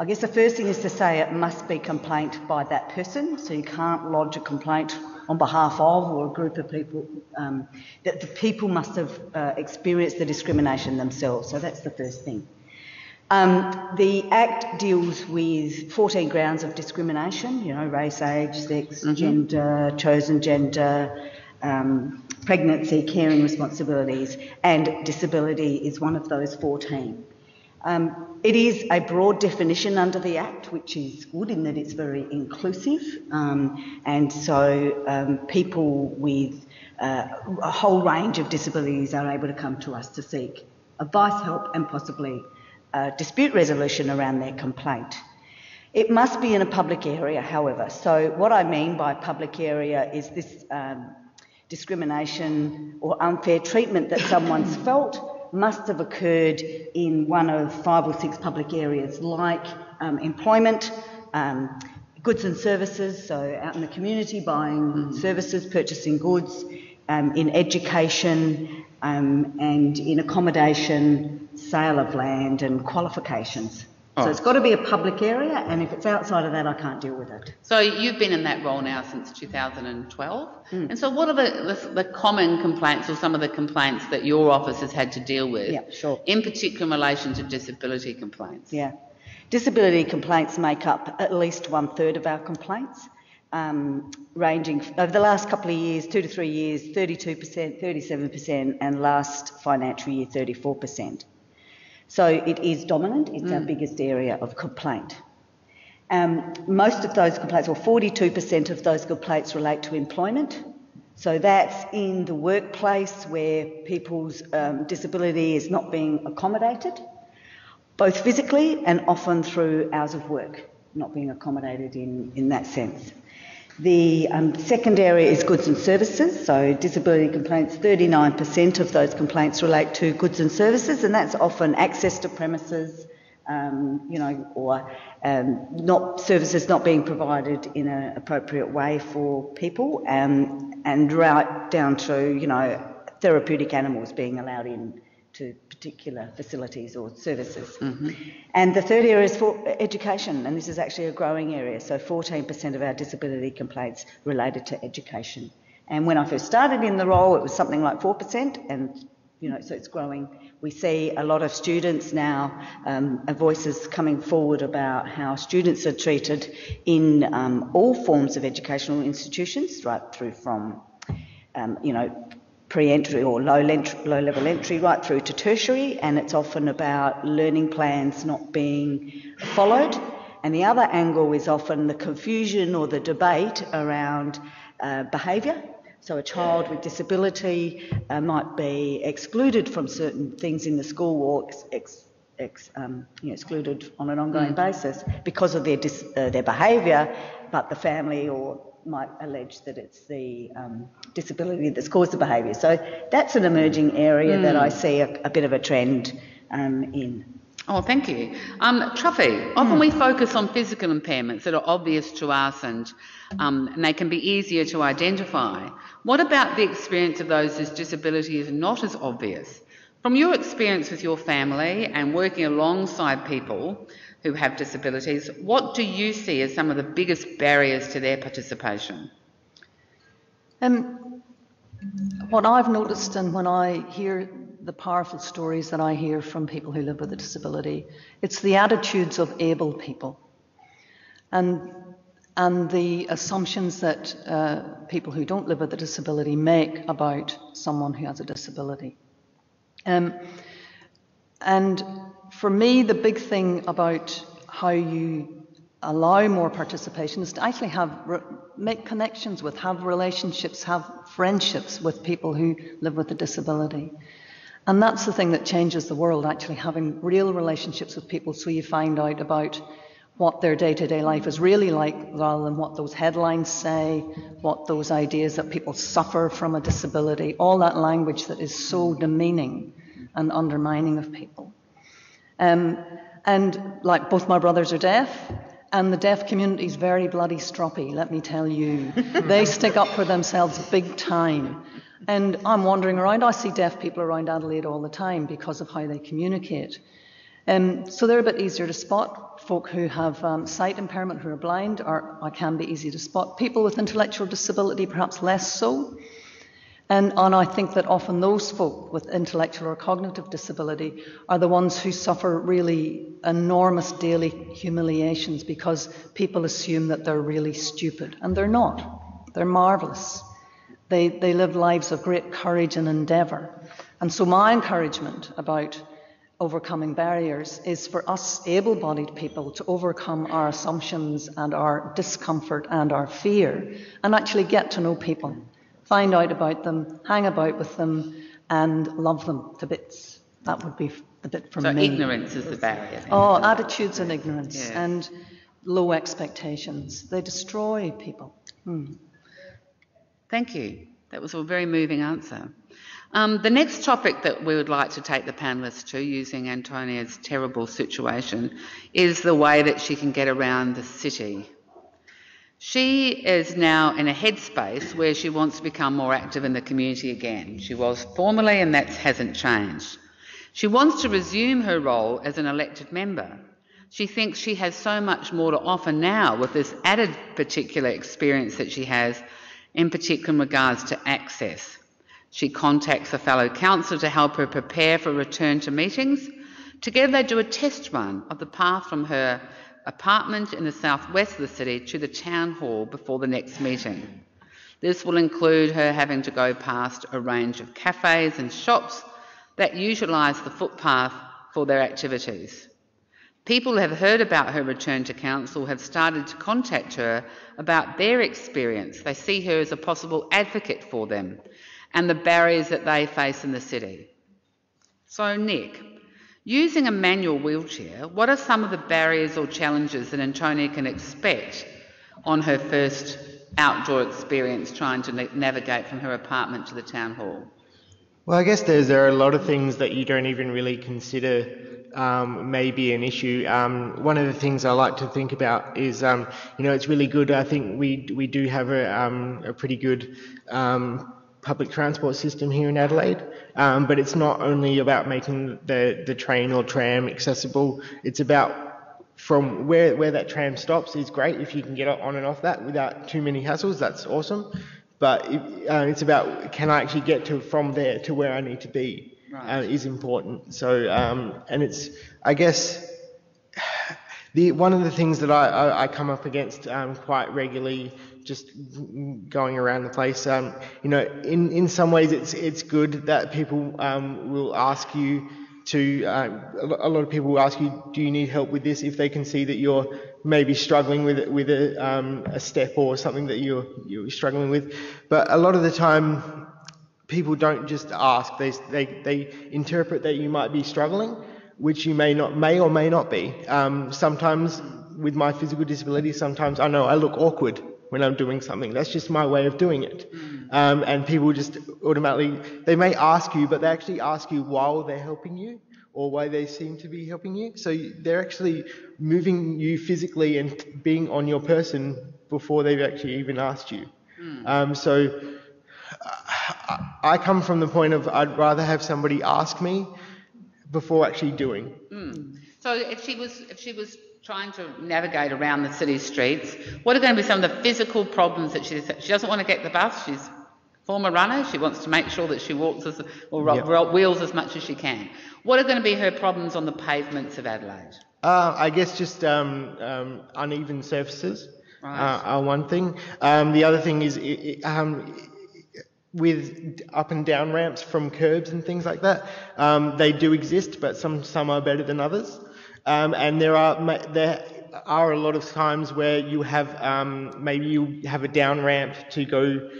S8: I guess the first thing is to say it must be complaint by that person, so you can't lodge a complaint on behalf of or a group of people. Um, that the people must have uh, experienced the discrimination themselves, so that's the first thing. Um, the Act deals with 14 grounds of discrimination, you know, race, age, sex, gender, chosen gender, um, pregnancy, caring responsibilities, and disability is one of those 14. Um, it is a broad definition under the Act, which is good in that it's very inclusive, um, and so um, people with uh, a whole range of disabilities are able to come to us to seek advice, help, and possibly uh, dispute resolution around their complaint. It must be in a public area, however. So, what I mean by public area is this um, discrimination or unfair treatment that someone's felt must have occurred in one of five or six public areas like um, employment, um, goods and services, so out in the community buying services, purchasing goods, um, in education, um, and in accommodation, sale of land, and qualifications. So it's got to be a public area, and if it's outside of that, I can't deal with it.
S4: So you've been in that role now since 2012, and so what are the, the, the common complaints or some of the complaints that your office has had to deal with?
S8: Yeah, sure.
S4: In particular, in relation to disability complaints.
S8: Yeah. Disability complaints make up at least one third of our complaints, um, ranging over the last couple of years, two to three years, 32%, 37%, and last financial year, 34%. So it is dominant, it's our biggest area of complaint. Um, most of those complaints, or 42% of those complaints, relate to employment. So that's in the workplace where people's um, disability is not being accommodated, both physically and often through hours of work, not being accommodated in, in that sense. The um, second area is goods and services. So, disability complaints, 39% of those complaints relate to goods and services, and that's often access to premises, um, you know, or um, not services not being provided in an appropriate way for people, um, and right down to, you know, therapeutic animals being allowed in to particular facilities or services. And the third area is for education, and this is actually a growing area. So 14% of our disability complaints related to education. And when I first started in the role, it was something like 4%, and you know, so it's growing. We see a lot of students now, um, voices coming forward about how students are treated in um, all forms of educational institutions, right through from, um, you know, pre-entry or low, low level entry right through to tertiary and it's often about learning plans not being followed. And the other angle is often the confusion or the debate around uh, behaviour. So a child with disability uh, might be excluded from certain things in the school or ex- ex- ex, um, you know, excluded on an ongoing basis because of their dis- uh, their behaviour, but the family or might allege that it's the um, disability that's caused the behaviour. So that's an emerging area that I see a, a bit of a trend um, in.
S4: Oh, thank you. Um, Truffy, often we focus on physical impairments that are obvious to us and, um, and they can be easier to identify. What about the experience of those whose disability is not as obvious? From your experience with your family and working alongside people who have disabilities, what do you see as some of the biggest barriers to their participation?
S5: Um, what I've noticed, and when I hear the powerful stories that I hear from people who live with a disability, it's the attitudes of able people, and and the assumptions that uh, people who don't live with a disability make about someone who has a disability. Um, and for me, the big thing about how you allow more participation is to actually have make connections with, have relationships, have friendships with people who live with a disability. And that's the thing that changes the world, actually having real relationships with people so you find out about what their day to day life is really like rather than what those headlines say, what those ideas that people suffer from a disability, all that language that is so demeaning and undermining of people. Um, and like both my brothers are deaf, and the deaf community is very bloody stroppy, let me tell you. they stick up for themselves big time. And I'm wandering around, I see deaf people around Adelaide all the time because of how they communicate. Um, so they're a bit easier to spot. Folk who have um, sight impairment, who are blind, are, are, can be easy to spot. People with intellectual disability, perhaps less so. And, and I think that often those folk with intellectual or cognitive disability are the ones who suffer really enormous daily humiliations because people assume that they're really stupid. And they're not. They're marvellous. They, they live lives of great courage and endeavour. And so, my encouragement about overcoming barriers is for us able bodied people to overcome our assumptions and our discomfort and our fear and actually get to know people, find out about them, hang about with them, and love them to bits. That would be the bit from
S4: so
S5: me.
S4: ignorance is the barrier.
S5: Oh, attitudes and ignorance and low expectations. They destroy people. Hmm.
S4: Thank you. That was a very moving answer. Um, the next topic that we would like to take the panellists to, using Antonia's terrible situation, is the way that she can get around the city. She is now in a headspace where she wants to become more active in the community again. She was formerly, and that hasn't changed. She wants to resume her role as an elected member. She thinks she has so much more to offer now with this added particular experience that she has, in particular in regards to access. She contacts a fellow councillor to help her prepare for return to meetings. Together they do a test run of the path from her apartment in the southwest of the city to the town hall before the next meeting. This will include her having to go past a range of cafes and shops that utilise the footpath for their activities. People who have heard about her return to council have started to contact her about their experience. They see her as a possible advocate for them and the barriers that they face in the city. So, Nick, using a manual wheelchair, what are some of the barriers or challenges that Antonia can expect on her first outdoor experience trying to navigate from her apartment to the town hall?
S6: Well, I guess there are a lot of things that you don't even really consider um, may be an issue. Um, one of the things I like to think about is, um, you know, it's really good. I think we we do have a, um, a pretty good um, public transport system here in Adelaide, um, but it's not only about making the the train or tram accessible. It's about from where where that tram stops is great if you can get on and off that without too many hassles. That's awesome. But it, uh, it's about can I actually get to from there to where I need to be
S4: Right.
S6: uh, is important. So um, and it's I guess the one of the things that I, I, I come up against um, quite regularly, just going around the place, um, you know, in, in some ways it's it's good that people um, will ask you to. Uh, a lot of people will ask you, do you need help with this? If they can see that you're maybe struggling with with a, um, a step or something that you're you're struggling with, but a lot of the time people don't just ask; they they they interpret that you might be struggling, which you may not may or may not be. Um, sometimes with my physical disability, sometimes I know I look awkward when I'm doing something. That's just my way of doing it. Um, and people just automatically they may ask you, but they actually ask you while they're helping you or why they seem to be helping you. So they're actually moving you physically and being on your person before they've actually even asked you. Um, so I come from the point of I'd rather have somebody ask me before actually doing.
S4: So if she was if she was trying to navigate around the city streets, what are going to be some of the physical problems that she she doesn't want to get the bus? She's a former runner. She wants to make sure that she walks as, or
S6: Yep.
S4: wheels as much as she can. What are going to be her problems on the pavements of Adelaide?
S6: Uh, I guess just um, um, uneven surfaces
S4: Right.
S6: uh, are one thing. Um, the other thing is, um, with up and down ramps from curbs and things like that. Um, they do exist, but some some are better than others. Um, and there are there are a lot of times where you have um, maybe you have a down ramp to go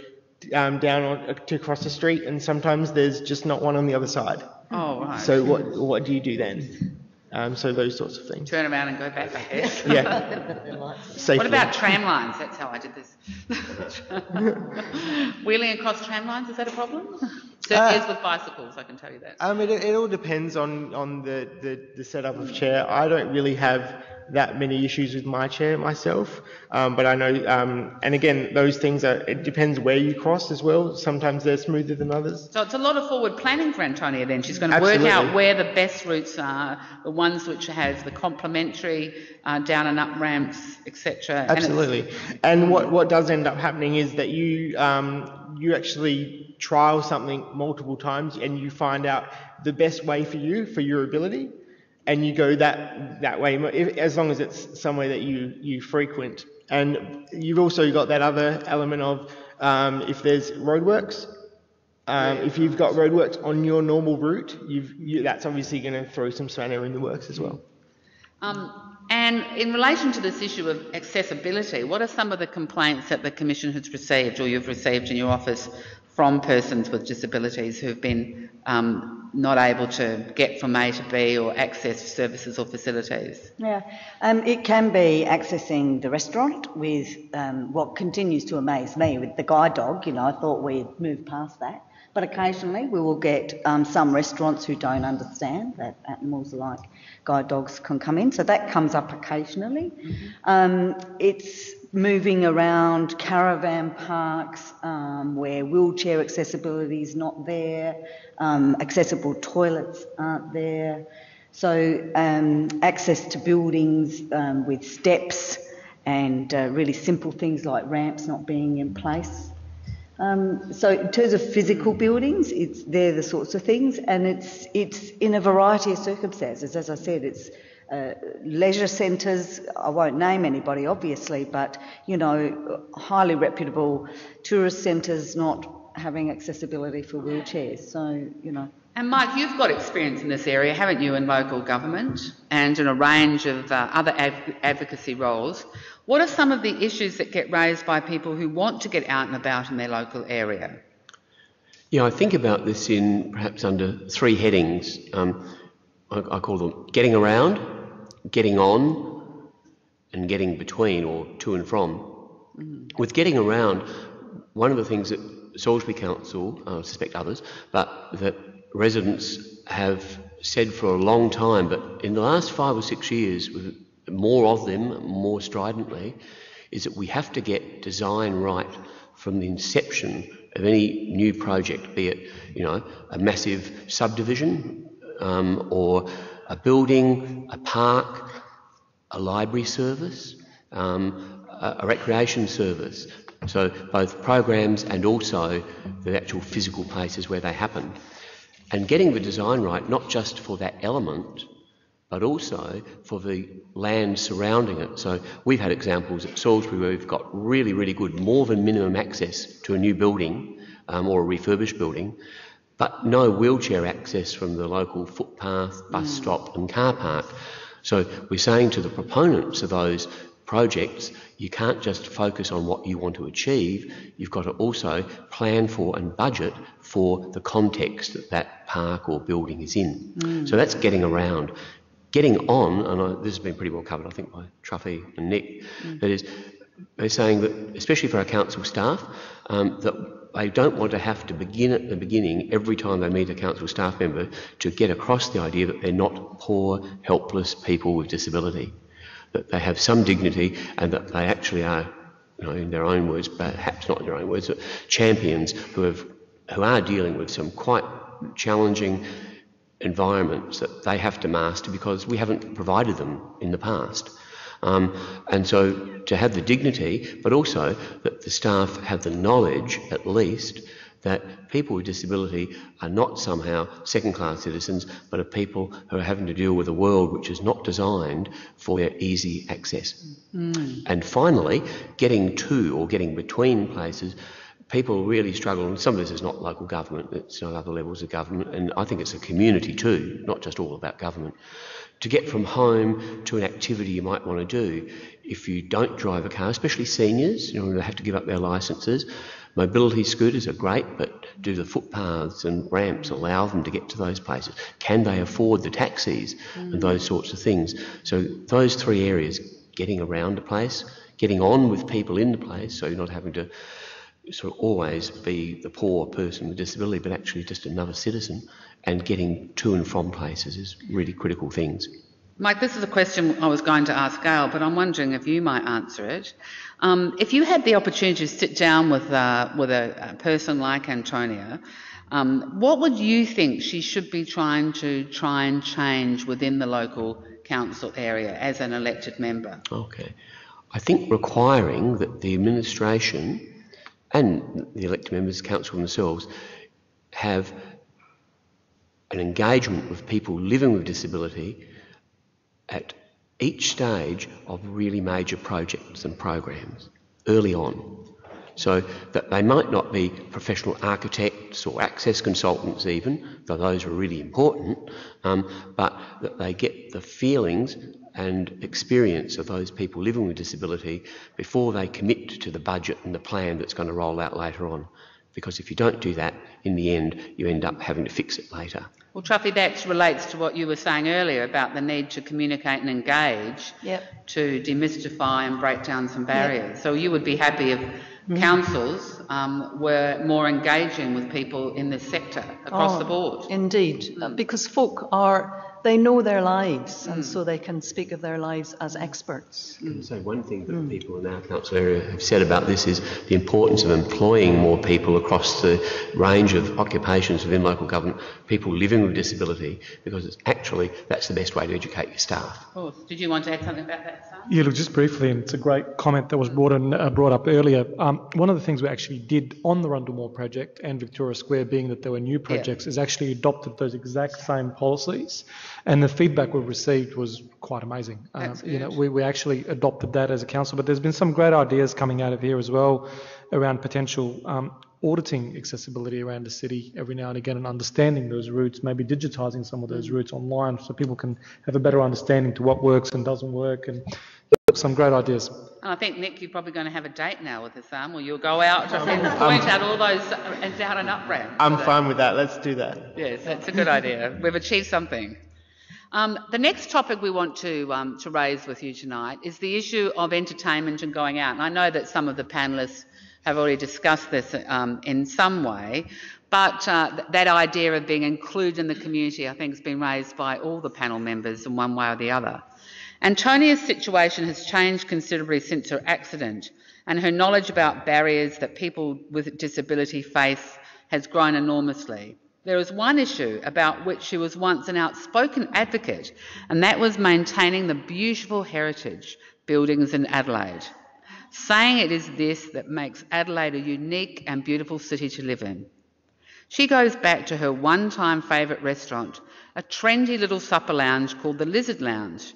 S6: um, down on, to cross the street, and sometimes there's just not one on the other side.
S4: Oh, right.
S6: So what what do you do then? Um, so those sorts of things.
S4: Turn around and go back, I guess.
S6: Yeah. Safely.
S4: What about tram lines? That's how I did this. Wheeling across tram lines, is that a problem? Certainly is with bicycles, I can tell you that.
S6: Um, it, it all depends on, on the, the, the setup of chair. I don't really have that many issues with my chair myself, um, but I know, um, and again, those things are, it depends where you cross as well. Sometimes they're smoother than others.
S4: So it's a lot of forward planning for Antonia then. She's going to work out where the best routes are, the ones which has the complementary uh, down and up ramps, etc. And
S6: Absolutely. And what, what does end up happening is that you, um, you actually trial something multiple times and you find out the best way for you, for your ability, and you go that, that way, as long as it's somewhere that you, you frequent. And you've also got that other element of um, if there's roadworks, um, if you've got roadworks on your normal route, you've, you, that's obviously going to throw some spanner in the works as well.
S4: Um, and in relation to this issue of accessibility, what are some of the complaints that the Commission has received or you've received in your office from persons with disabilities who've been um, not able to get from A to B or access services or facilities?
S8: Yeah, um, it can be accessing the restaurant with um, what continues to amaze me with the guide dog. You know, I thought we'd moved past that. But occasionally we will get um, some restaurants who don't understand that animals like guide dogs can come in. So that comes up occasionally. Um, it's moving around caravan parks um, where wheelchair accessibility is not there, um, accessible toilets aren't there. So um, access to buildings um, with steps and uh, really simple things like ramps not being in place. Um, so in terms of physical buildings, it's they're the sorts of things, and it's it's in a variety of circumstances. As I said, it's uh, leisure centres. I won't name anybody, obviously, but you know, highly reputable tourist centres not having accessibility for wheelchairs. So you know.
S4: And Mike, you've got experience in this area, haven't you, in local government and in a range of uh, other adv- advocacy roles. What are some of the issues that get raised by people who want to get out and about in their local area?
S7: Yeah, I think about this in perhaps under three headings. Um, I, I call them getting around, getting on, and getting between or to and from. With getting around, one of the things that Salisbury Council, I suspect others, but that residents have said for a long time, but in the last five or six years, with more of them, more stridently, is that we have to get design right from the inception of any new project, be it you know a massive subdivision um, or a building, a park, a library service, um, a, a recreation service. So both programs and also the actual physical places where they happen. And getting the design right, not just for that element, but also for the land surrounding it. So we've had examples at Salisbury where we've got really, really good, more than minimum access to a new building um, or a refurbished building, but no wheelchair access from the local footpath, bus hmm. stop, and car park. So we're saying to the proponents of those projects, you can't just focus on what you want to achieve, you've got to also plan for and budget for the context that that park or building is in. Hmm. So that's getting around. Getting on, and I, this has been pretty well covered, I think, by Truffy and Nick, hmm. that is, they're saying that, especially for our council staff, um, that they don't want to have to begin at the beginning every time they meet a council staff member to get across the idea that they're not poor, helpless people with disability, that they have some dignity and that they actually are, you know, in their own words, perhaps not in their own words, but champions who have who are dealing with some quite challenging environments that they have to master because we haven't provided them in the past. Um, and so to have the dignity, but also that the staff have the knowledge, at least, that people with disability are not somehow second class citizens, but are people who are having to deal with a world which is not designed for their easy access. And finally, getting to or getting between places people really struggle, and some of this is not local government, it's on other levels of government, and I think it's a community too, not just all about government. To get from home to an activity you might want to do, if you don't drive a car, especially seniors, you know, they have to give up their licences. Mobility scooters are great, but do the footpaths and ramps allow them to get to those places? Can they afford the taxis and mm. those sorts of things? So those three areas, getting around a place, getting on with people in the place, so you're not having to sort of always be the poor person with disability, but actually just another citizen, and getting to and from places is really critical things.
S4: Mike, this is a question I was going to ask Gale, but I'm wondering if you might answer it. Um, if you had the opportunity to sit down with, uh, with a, a, person like Antonia, um, what would you think she should be trying to try and change within the local council area as an elected member?
S7: Okay. I think requiring that the administration and the elected members council themselves have an engagement with people living with disability at each stage of really major projects and programs early on. So that they might not be professional architects or access consultants, even, though those are really important, um, but that they get the feelings and experience of those people living with disability before they commit to the budget and the plan that's going to roll out later on. Because if you don't do that, in the end, you end up having to fix it later.
S4: Well, Truffy, that relates to what you were saying earlier about the need to communicate and engage
S5: yep.
S4: to demystify and break down some barriers. Yep. So you would be happy if mm. councils um, were more engaging with people in this sector across
S5: oh,
S4: the board.
S5: Indeed, mm. because folk are they know their lives, and mm. so they can speak of their lives as experts.
S7: So one thing that mm. people in our council area have said about this is the importance of employing more people across the range of occupations within local government, people living with disability, because it's actually that's the best way to educate your staff.
S4: Of course. Did you want to add something about that, Sam?
S3: Yeah, look, just briefly, and it's a great comment that was brought, in, uh, brought up earlier. Um, one of the things we actually did on the Rundle Mall project and Victoria Square, being that there were new projects, yeah. is actually adopted those exact same policies. And the feedback we received was quite amazing.
S4: Uh,
S3: you know, we, we actually adopted that as a council, but there's been some great ideas coming out of here as well around potential um, auditing accessibility around the city every now and again and understanding those routes, maybe digitising some of those mm. routes online so people can have a better understanding to what works and doesn't work and some great ideas.
S4: And I think, Nick, you're probably going to have a date now with this arm, or you'll go out and point out all those and down and up ramps.
S6: I'm fine with that. Let's do that.
S4: Yes, that's a good idea. We've achieved something. Um, the next topic we want to, um, to raise with you tonight is the issue of entertainment and going out. And I know that some of the panellists have already discussed this um, in some way, but uh, th- that idea of being included in the community, I think, has been raised by all the panel members in one way or the other. Antonia's situation has changed considerably since her accident, and her knowledge about barriers that people with disability face has grown enormously. There was one issue about which she was once an outspoken advocate, and that was maintaining the beautiful heritage buildings in Adelaide, saying it is this that makes Adelaide a unique and beautiful city to live in. She goes back to her one time favourite restaurant, a trendy little supper lounge called the Lizard Lounge.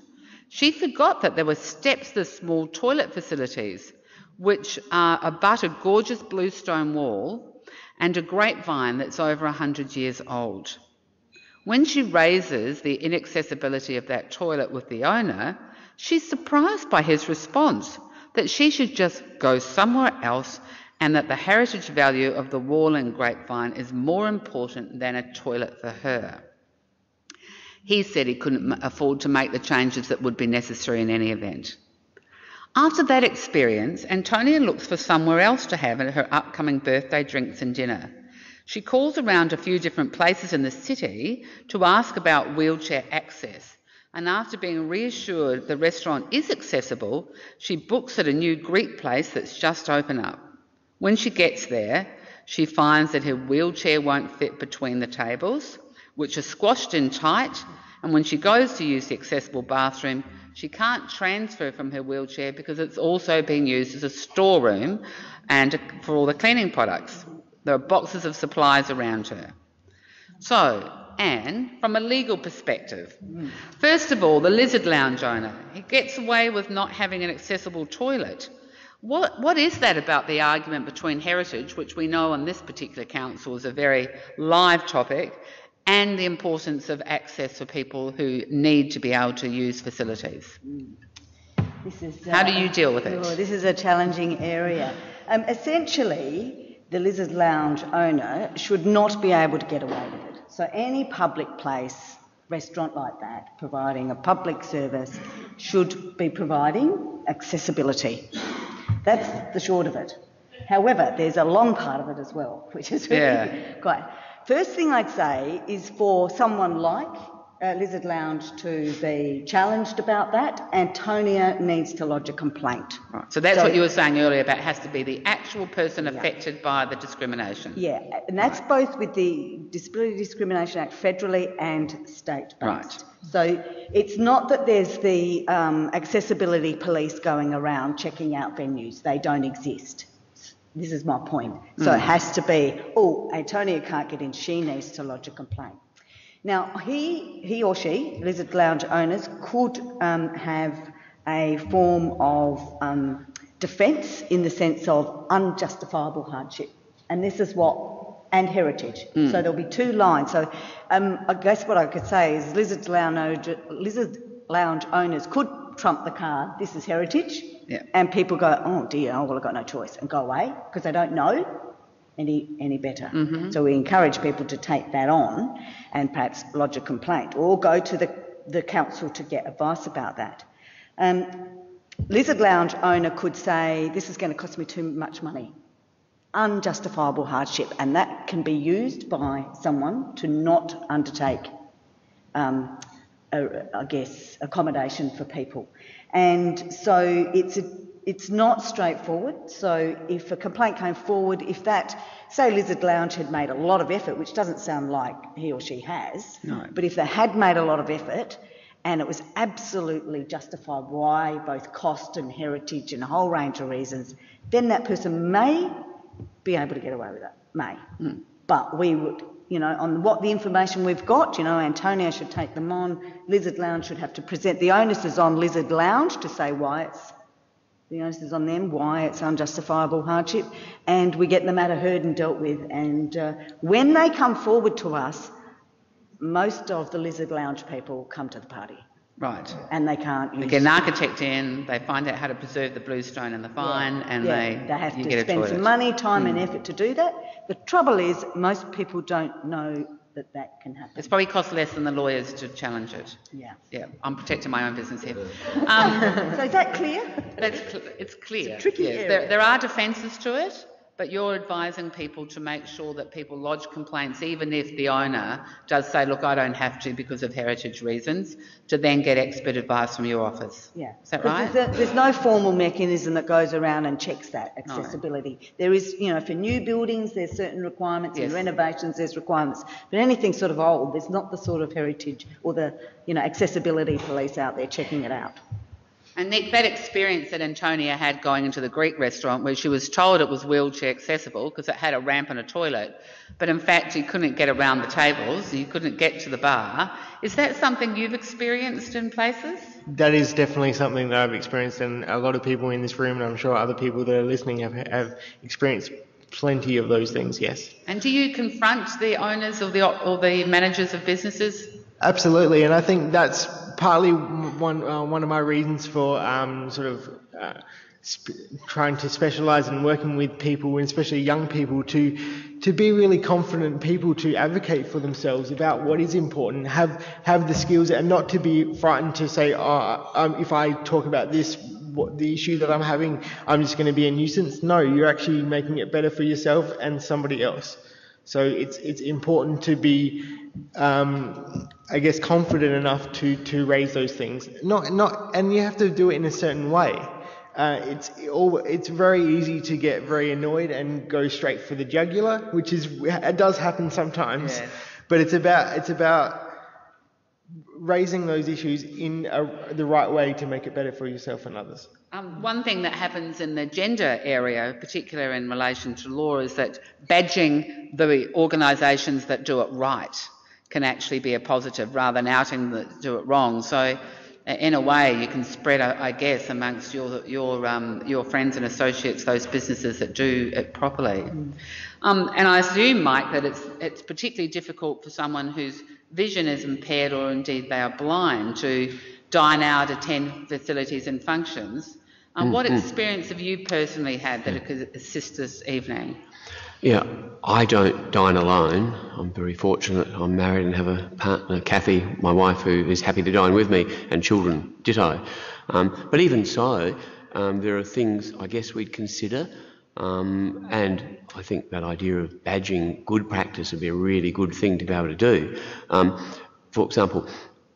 S4: She forgot that there were steps to small toilet facilities, which are abut a gorgeous blue stone wall and a grapevine that's over 100 years old. When she raises the inaccessibility of that toilet with the owner, she's surprised by his response that she should just go somewhere else and that the heritage value of the wall and grapevine is more important than a toilet for her. He said he couldn't afford to make the changes that would be necessary in any event. After that experience, Antonia looks for somewhere else to have her upcoming birthday drinks and dinner. She calls around a few different places in the city to ask about wheelchair access. And after being reassured the restaurant is accessible, she books at a new Greek place that's just opened up. When she gets there, she finds that her wheelchair won't fit between the tables, which are squashed in tight, and when she goes to use the accessible bathroom, she can't transfer from her wheelchair because it's also being used as a storeroom and for all the cleaning products. There are boxes of supplies around her. So, Anne, from a legal perspective, first of all, the lizard lounge owner, he gets away with not having an accessible toilet. What, what is that about the argument between heritage, which we know on this particular council is a very live topic, and the importance of access for people who need to be able to use facilities?
S8: This is,
S4: How do you deal with it?
S8: Oh, this is a challenging area. Um, essentially, the Lizard Lounge owner should not be able to get away with it. So, any public place, restaurant like that, providing a public service, should be providing accessibility. That's the short of it. However, there's a long part of it as well, which is really
S4: Yeah.
S8: quite. First thing I'd say is for someone like uh, Lizard Lounge to be challenged about that, Antonia needs to lodge a complaint.
S4: Right. So that's
S8: So-
S4: what you were saying earlier about it has to be the actual person affected by the discrimination.
S8: Yeah, and that's both with the Disability Discrimination Act federally and state based.
S4: Right.
S8: So it's not that there's the um, accessibility police going around checking out venues, they don't exist. This is my point. So it has to be, oh, Antonia can't get in, she needs to lodge a complaint. Now, he, he or she, Lizard Lounge owners, could um, have a form of um, defence in the sense of unjustifiable hardship. And this is what, and heritage. So there'll be two lines. So um, I guess what I could say is Lizard Lounge, Lizard Lounge owners could trump the card, this is heritage.
S4: Yeah.
S8: And people go, oh dear, oh, well, I've got no choice, and go away because they don't know any, any better. So we encourage people to take that on and perhaps lodge a complaint or go to the, the council to get advice about that. Um, Lizard Lounge owner could say, this is going to cost me too much money. Unjustifiable hardship, and that can be used by someone to not undertake um, a, I guess, accommodation for people. And so it's, a, it's not straightforward. So if a complaint came forward, if that, say Lizard Lounge had made a lot of effort, which doesn't sound like he or she has,
S4: No.
S8: but if they had made a lot of effort and it was absolutely justified why, both cost and heritage and a whole range of reasons, then that person may be able to get away with it, may. Hmm. But we would, you know, on what the information we've got, you know, Antonio should take them on, Lizard Lounge should have to present, the onus is on Lizard Lounge to say why it's, the onus is on them, why it's unjustifiable hardship, and we get the matter heard and dealt with. And uh, when they come forward to us, most of the Lizard Lounge people come to the party,
S4: Right.
S8: and they can't
S4: They get an architect in, they find out how to preserve the bluestone and the vine, and
S8: Yeah,
S4: they,
S8: they have to
S4: get
S8: spend.
S4: Hmm.
S8: some money, time, and effort to do that. The trouble is, most people don't know that that can happen.
S4: It's probably cost less than the lawyers to challenge it.
S8: Yeah.
S4: Yeah, I'm protecting my own business here. Um,
S8: So is that clear?
S4: that's cl- it's clear.
S8: tricky
S4: yes.
S8: area.
S4: There, there are defences to it, but you're advising people to make sure that people lodge complaints, even if the owner does say, "Look, I don't have to because of heritage reasons," to then get expert advice from your office.
S8: Yeah.
S4: Is that right?
S8: There's, there's no formal mechanism that goes around and checks that accessibility. There is, you know, for new buildings, there's certain requirements, and
S4: Yes.
S8: renovations, there's requirements. But anything sort of old, there's not the sort of heritage or the, you know, accessibility police out there checking it out.
S4: And Nick, that experience that Antonia had going into the Greek restaurant where she was told it was wheelchair accessible because it had a ramp and a toilet, but in fact you couldn't get around the tables, you couldn't get to the bar. Is that something you've experienced in places?
S6: That is definitely something that I've experienced, and a lot of people in this room, and I'm sure other people that are listening have, have experienced plenty of those things, yes.
S4: And do you confront the owners or the, or the managers of businesses?
S6: Absolutely, and I think that's partly one uh, one of my reasons for um, sort of uh, trying to specialise in working with people, and especially young people, to to be really confident people to advocate for themselves about what is important, have have the skills, and not to be frightened to say, oh, um, if I talk about this. What the issue that I'm having, I'm just going to be a nuisance. No, you're actually making it better for yourself and somebody else. So it's it's important to be, um, I guess, confident enough to to raise those things. Not not, and you have to do it in a certain way. Uh, it's all, it's very easy to get very annoyed and go straight for the jugular, which is it does happen sometimes.
S4: Yes.
S6: But it's about it's about raising those issues in a, the right way to make it better for yourself and others.
S4: Um, one thing that happens in the gender area, particularly in relation to law, is that badging the organisations that do it right can actually be a positive rather than outing that do it wrong. So in a way, you can spread, I guess, amongst your your um, your friends and associates those businesses that do it properly. Um, and I assume, Mike, that it's it's particularly difficult for someone whose vision is impaired or indeed they are blind to dine out, attend facilities and functions. Um, what experience have you personally had that it could assist this evening?
S7: Yeah, I don't dine alone. I'm very fortunate. I'm married and have a partner, Kathy, my wife, who is happy to dine with me, and children, ditto. Um, but even so, um, there are things I guess we'd consider. Um, and I think that idea of badging good practice would be a really good thing to be able to do. Um, for example,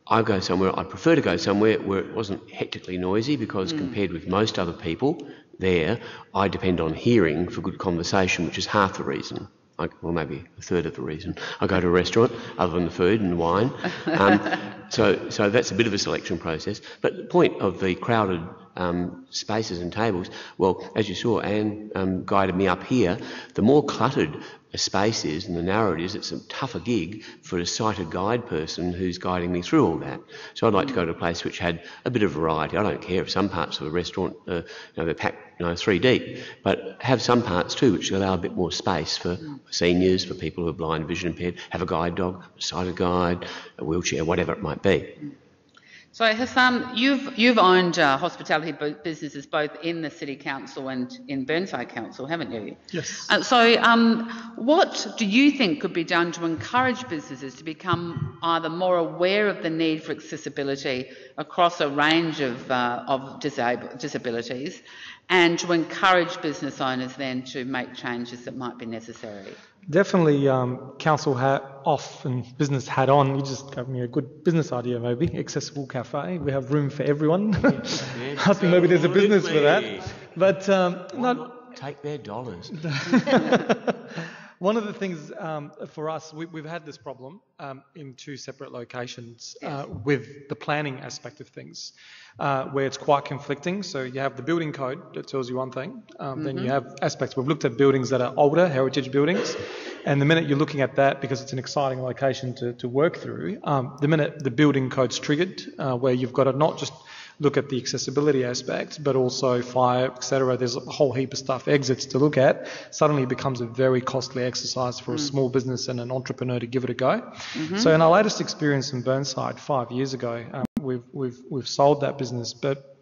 S7: I go somewhere, I'd prefer to go somewhere where it wasn't hectically noisy because compared with most other people there, I depend on hearing for good conversation, which is half the reason. I, well, maybe a third of the reason. I go to a restaurant, other than the food and wine. Um, so, so that's a bit of a selection process. But the point of the crowded um, spaces and tables, well, as you saw, Anne um, guided me up here. The more cluttered a space is and the narrower it is, it's a tougher gig for a sighted guide person who's guiding me through all that. So I'd like to go to a place which had a bit of variety. I don't care if some parts of a restaurant, uh, you know, they're packed, you know, three deep, but have some parts too which allow a bit more space for seniors, for people who are blind, vision impaired. Have a guide dog, a sighted guide, a wheelchair, whatever it might be.
S4: So Houssam, you've you've owned uh, hospitality bu- businesses both in the city council and in Burnside Council, haven't you?
S3: Yes.
S4: Uh, so, um, what do you think could be done to encourage businesses to become either more aware of the need for accessibility across a range of uh, of disab- disabilities, and to encourage business owners then to make changes that might be necessary?
S3: Definitely um, council hat off and business hat on. You just gave me a good business idea, maybe. Accessible cafe. We have room for everyone. I think maybe there's a business for that. But um,
S7: Why
S3: not,
S7: not take their dollars?
S3: One of the things um, for us, we, we've had this problem um, in two separate locations uh, with the planning aspect of things, uh, where it's quite conflicting. So you have the building code that tells you one thing, um, then you have aspects. We've looked at buildings that are older, heritage buildings, and the minute you're looking at that, because it's an exciting location to, to work through, um, the minute the building code's triggered, uh, where you've got to not just look at the accessibility aspect, but also fire, etc. There's a whole heap of stuff, exits to look at. Suddenly it becomes a very costly exercise for a small business and an entrepreneur to give it a go. So in our latest experience in Burnside five years ago, um, we've, we've, we've sold that business, but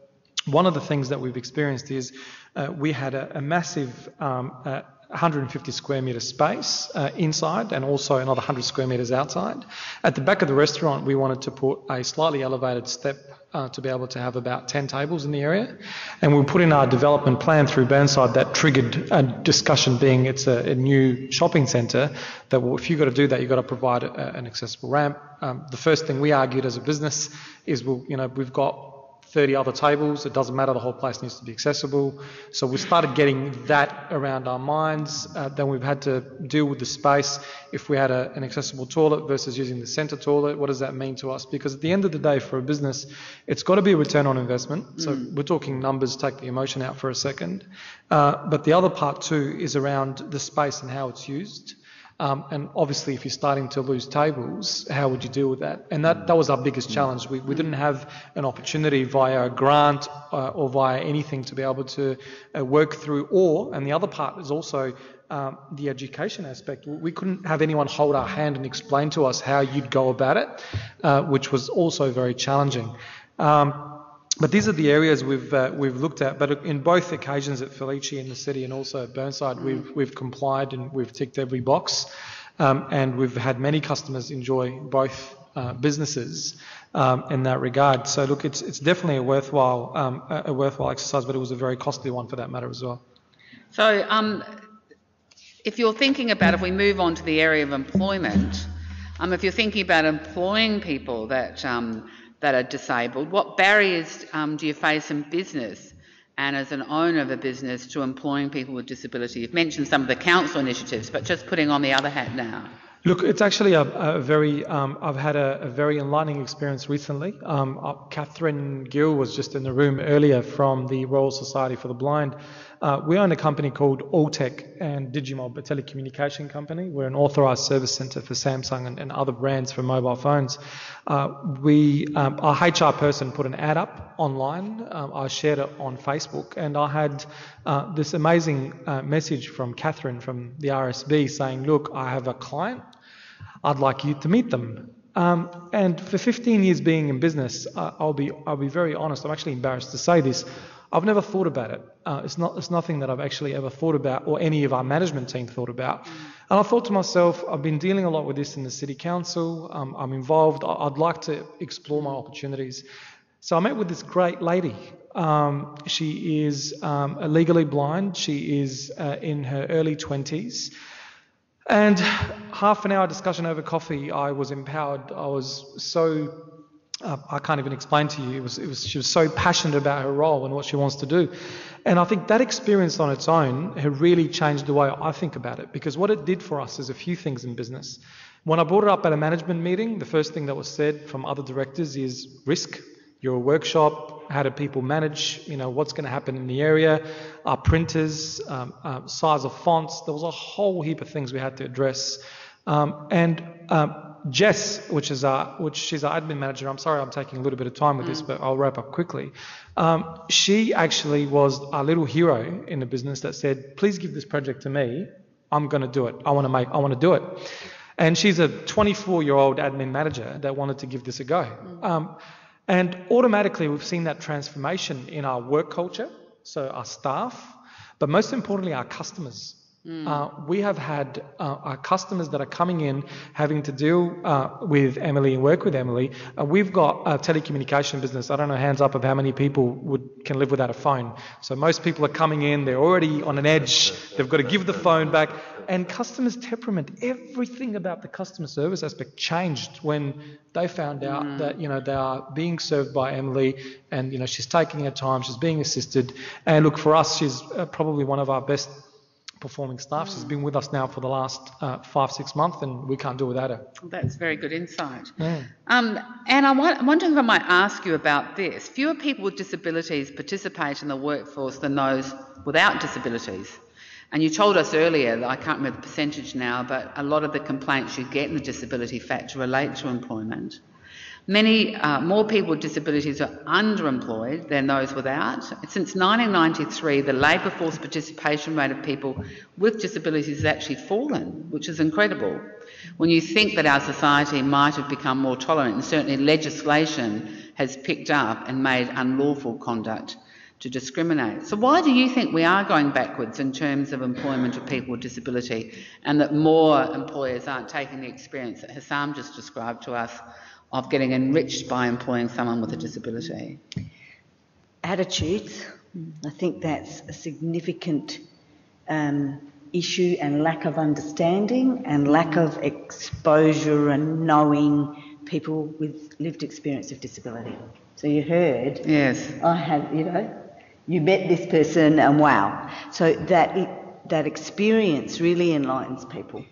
S3: one of the things that we've experienced is uh, we had a, a massive um, uh, 150 square metre space uh, inside and also another 100 square metres outside. At the back of the restaurant, we wanted to put a slightly elevated step uh, to be able to have about 10 tables in the area. And we put in our development plan through Burnside that triggered a discussion being it's a, a new shopping centre that well, if you've got to do that, you've got to provide a, an accessible ramp. Um, the first thing we argued as a business is, well, you know, we've got 30 other tables. It doesn't matter, the whole place needs to be accessible. So we started getting that around our minds. Uh, then we've had to deal with the space. If we had a, an accessible toilet versus using the centre toilet, what does that mean to us? Because at the end of the day, for a business, it's got to be a return on investment. So we're talking numbers, take the emotion out for a second. Uh, but the other part too is around the space and how it's used. Um, and obviously, if you're starting to lose tables, how would you deal with that? And that, that was our biggest challenge. We, we didn't have an opportunity via a grant uh, or via anything to be able to uh, work through. Or, and the other part is also um, the education aspect. We couldn't have anyone hold our hand and explain to us how you'd go about it, uh, which was also very challenging. Um, but these are the areas we've uh, we've looked at. But in both occasions at Felici in the city and also at Burnside, we've we've complied and we've ticked every box, um, and we've had many customers enjoy both uh, businesses um, in that regard. So look, it's it's definitely a worthwhile um, a a worthwhile exercise, but it was a very costly one for that matter as well.
S4: So, um, if you're thinking about, if we move on to the area of employment, um, if you're thinking about employing people that um, that are disabled, what barriers um, do you face in business and as an owner of a business to employing people with disability? You've mentioned some of the council initiatives, but just putting on the other hat now.
S3: Look, it's actually a, a very, um, I've had a, a very enlightening experience recently. Um, uh, Catherine Gill was just in the room earlier from the Royal Society for the Blind. Uh, we own a company called Alltech and Digimob, a telecommunication company. We're an authorised service centre for Samsung and, and, other brands for mobile phones. Uh, we, um, our HR person put an ad up online. Um, I shared it on Facebook, and I had uh, this amazing uh, message from Catherine from the RSB saying, "Look, I have a client. I'd like you to meet them." Um, and for 15 years being in business, uh, I'll be I'll be very honest. I'm actually embarrassed to say this. I've never thought about it. Uh, it's not it's nothing that I've actually ever thought about, or any of our management team thought about. And I thought to myself, I've been dealing a lot with this in the city council. Um, I'm involved. I'd like to explore my opportunities. So I met with this great lady. Um, she is um, legally blind. She is uh, in her early 20s. And half an hour discussion over coffee, I was empowered. I was so, uh, I can't even explain to you. It was, it was, she was so passionate about her role and what she wants to do. And I think that experience on its own had really changed the way I think about it because what it did for us is a few things in business. When I brought it up at a management meeting, the first thing that was said from other directors is risk. You're a workshop. How do people manage? You know, what's going to happen in the area? Our printers, um, uh, size of fonts. There was a whole heap of things we had to address. Um, and um, Jess, which is our, which she's our admin manager. I'm sorry, I'm taking a little bit of time with mm. this, but I'll wrap up quickly. Um, she actually was our little hero in the business that said, "Please give this project to me. I'm going to do it. I want to make. I want to do it." And she's a 24-year-old admin manager that wanted to give this a go. Mm. Um, and automatically, we've seen that transformation in our work culture, so our staff, but most importantly, our customers. Mm. Uh, we have had uh, our customers that are coming in having to deal uh, with Emily and work with Emily. Uh, we've got a telecommunication business. I don't know hands up of how many people would can live without a phone. So most people are coming in, they're already on an edge. They've got to give the phone back and customers' temperament, everything about the customer service aspect changed when they found out mm. that you know they are being served by Emily, and you know she's taking her time, she's being assisted. And look, for us, she's uh, probably one of our best performing staff. Mm. She's been with us now for the last uh, five, six months, and we can't do without her.
S4: That's very good insight. Yeah. Um, and I'm wondering if I might ask you about this. Fewer people with disabilities participate in the workforce than those without disabilities. And you told us earlier, that I can't remember the percentage now, but a lot of the complaints you get in the disability factor relate to employment. Many uh, more people with disabilities are underemployed than those without. Since 1993, the labour force participation rate of people with disabilities has actually fallen, which is incredible. When you think that our society might have become more tolerant, and certainly legislation has picked up and made unlawful conduct to discriminate. So, why do you think we are going backwards in terms of employment of people with disability and that more employers aren't taking the experience that Houssam just described to us of getting enriched by employing someone with a disability?
S8: Attitudes. I think that's a significant um, issue and lack of understanding and lack of exposure and knowing people with lived experience of disability. So you heard.
S4: Yes.
S8: I have, you know, you met this person and wow. So that, that experience really enlightens people.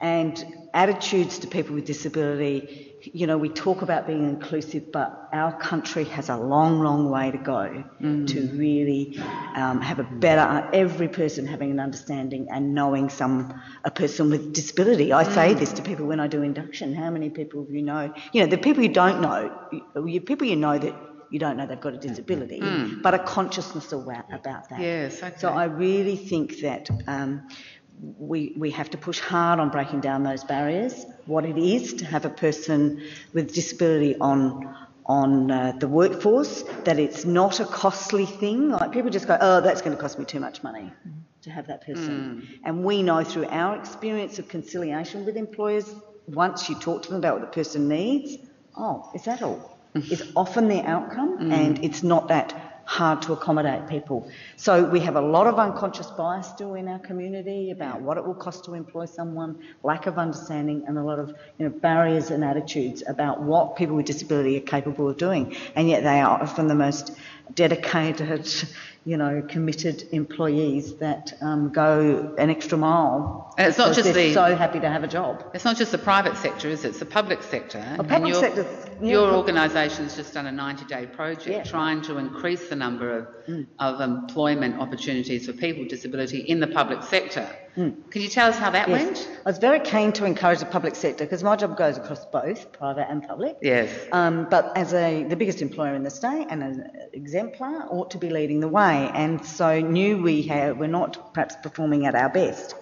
S8: And attitudes to people with disability, you know, we talk about being inclusive, but our country has a long, long way to go mm. to really um, have a better, every person having an understanding and knowing some, a person with disability. I mm. say this to people when I do induction. How many people you know? You know, the people you don't know, people you know that you don't know they've got a disability, mm. but a consciousness about, about that.
S4: Yes, okay.
S8: So I really think that um, we, we have to push hard on breaking down those barriers, what it is to have a person with disability on on uh, the workforce, that it's not a costly thing. Like people just go, oh, that's going to cost me too much money to have that person. Mm. And we know through our experience of conciliation with employers, once you talk to them about what the person needs, oh, is that all? It's often the outcome, mm. and it's not that hard to accommodate people. So we have a lot of unconscious bias still in our community about what it will cost to employ someone, lack of understanding, and a lot of you know, barriers and attitudes about what people with disability are capable of doing. And yet they are often the most dedicated, you know, committed employees that um, go an extra mile.
S4: And it's not just
S8: they're
S4: the-
S8: so happy to have a job.
S4: It's not just the private sector, is it? It's the public sector. And
S8: public
S4: your,
S8: sector's- yeah,
S4: Your organisation's just done a 90-day project
S8: Yeah. Mm.
S4: trying to increase the number of, of employment opportunities for people with disability in the public sector. Can you tell us how that
S8: Mm. Yes.
S4: went?
S8: I was very keen to encourage the public sector because my job goes across both private and public.
S4: Yes.
S8: Um, but as a the biggest employer in the state and an exemplar, ought to be leading the way. And so knew we had, we're not perhaps performing at our best.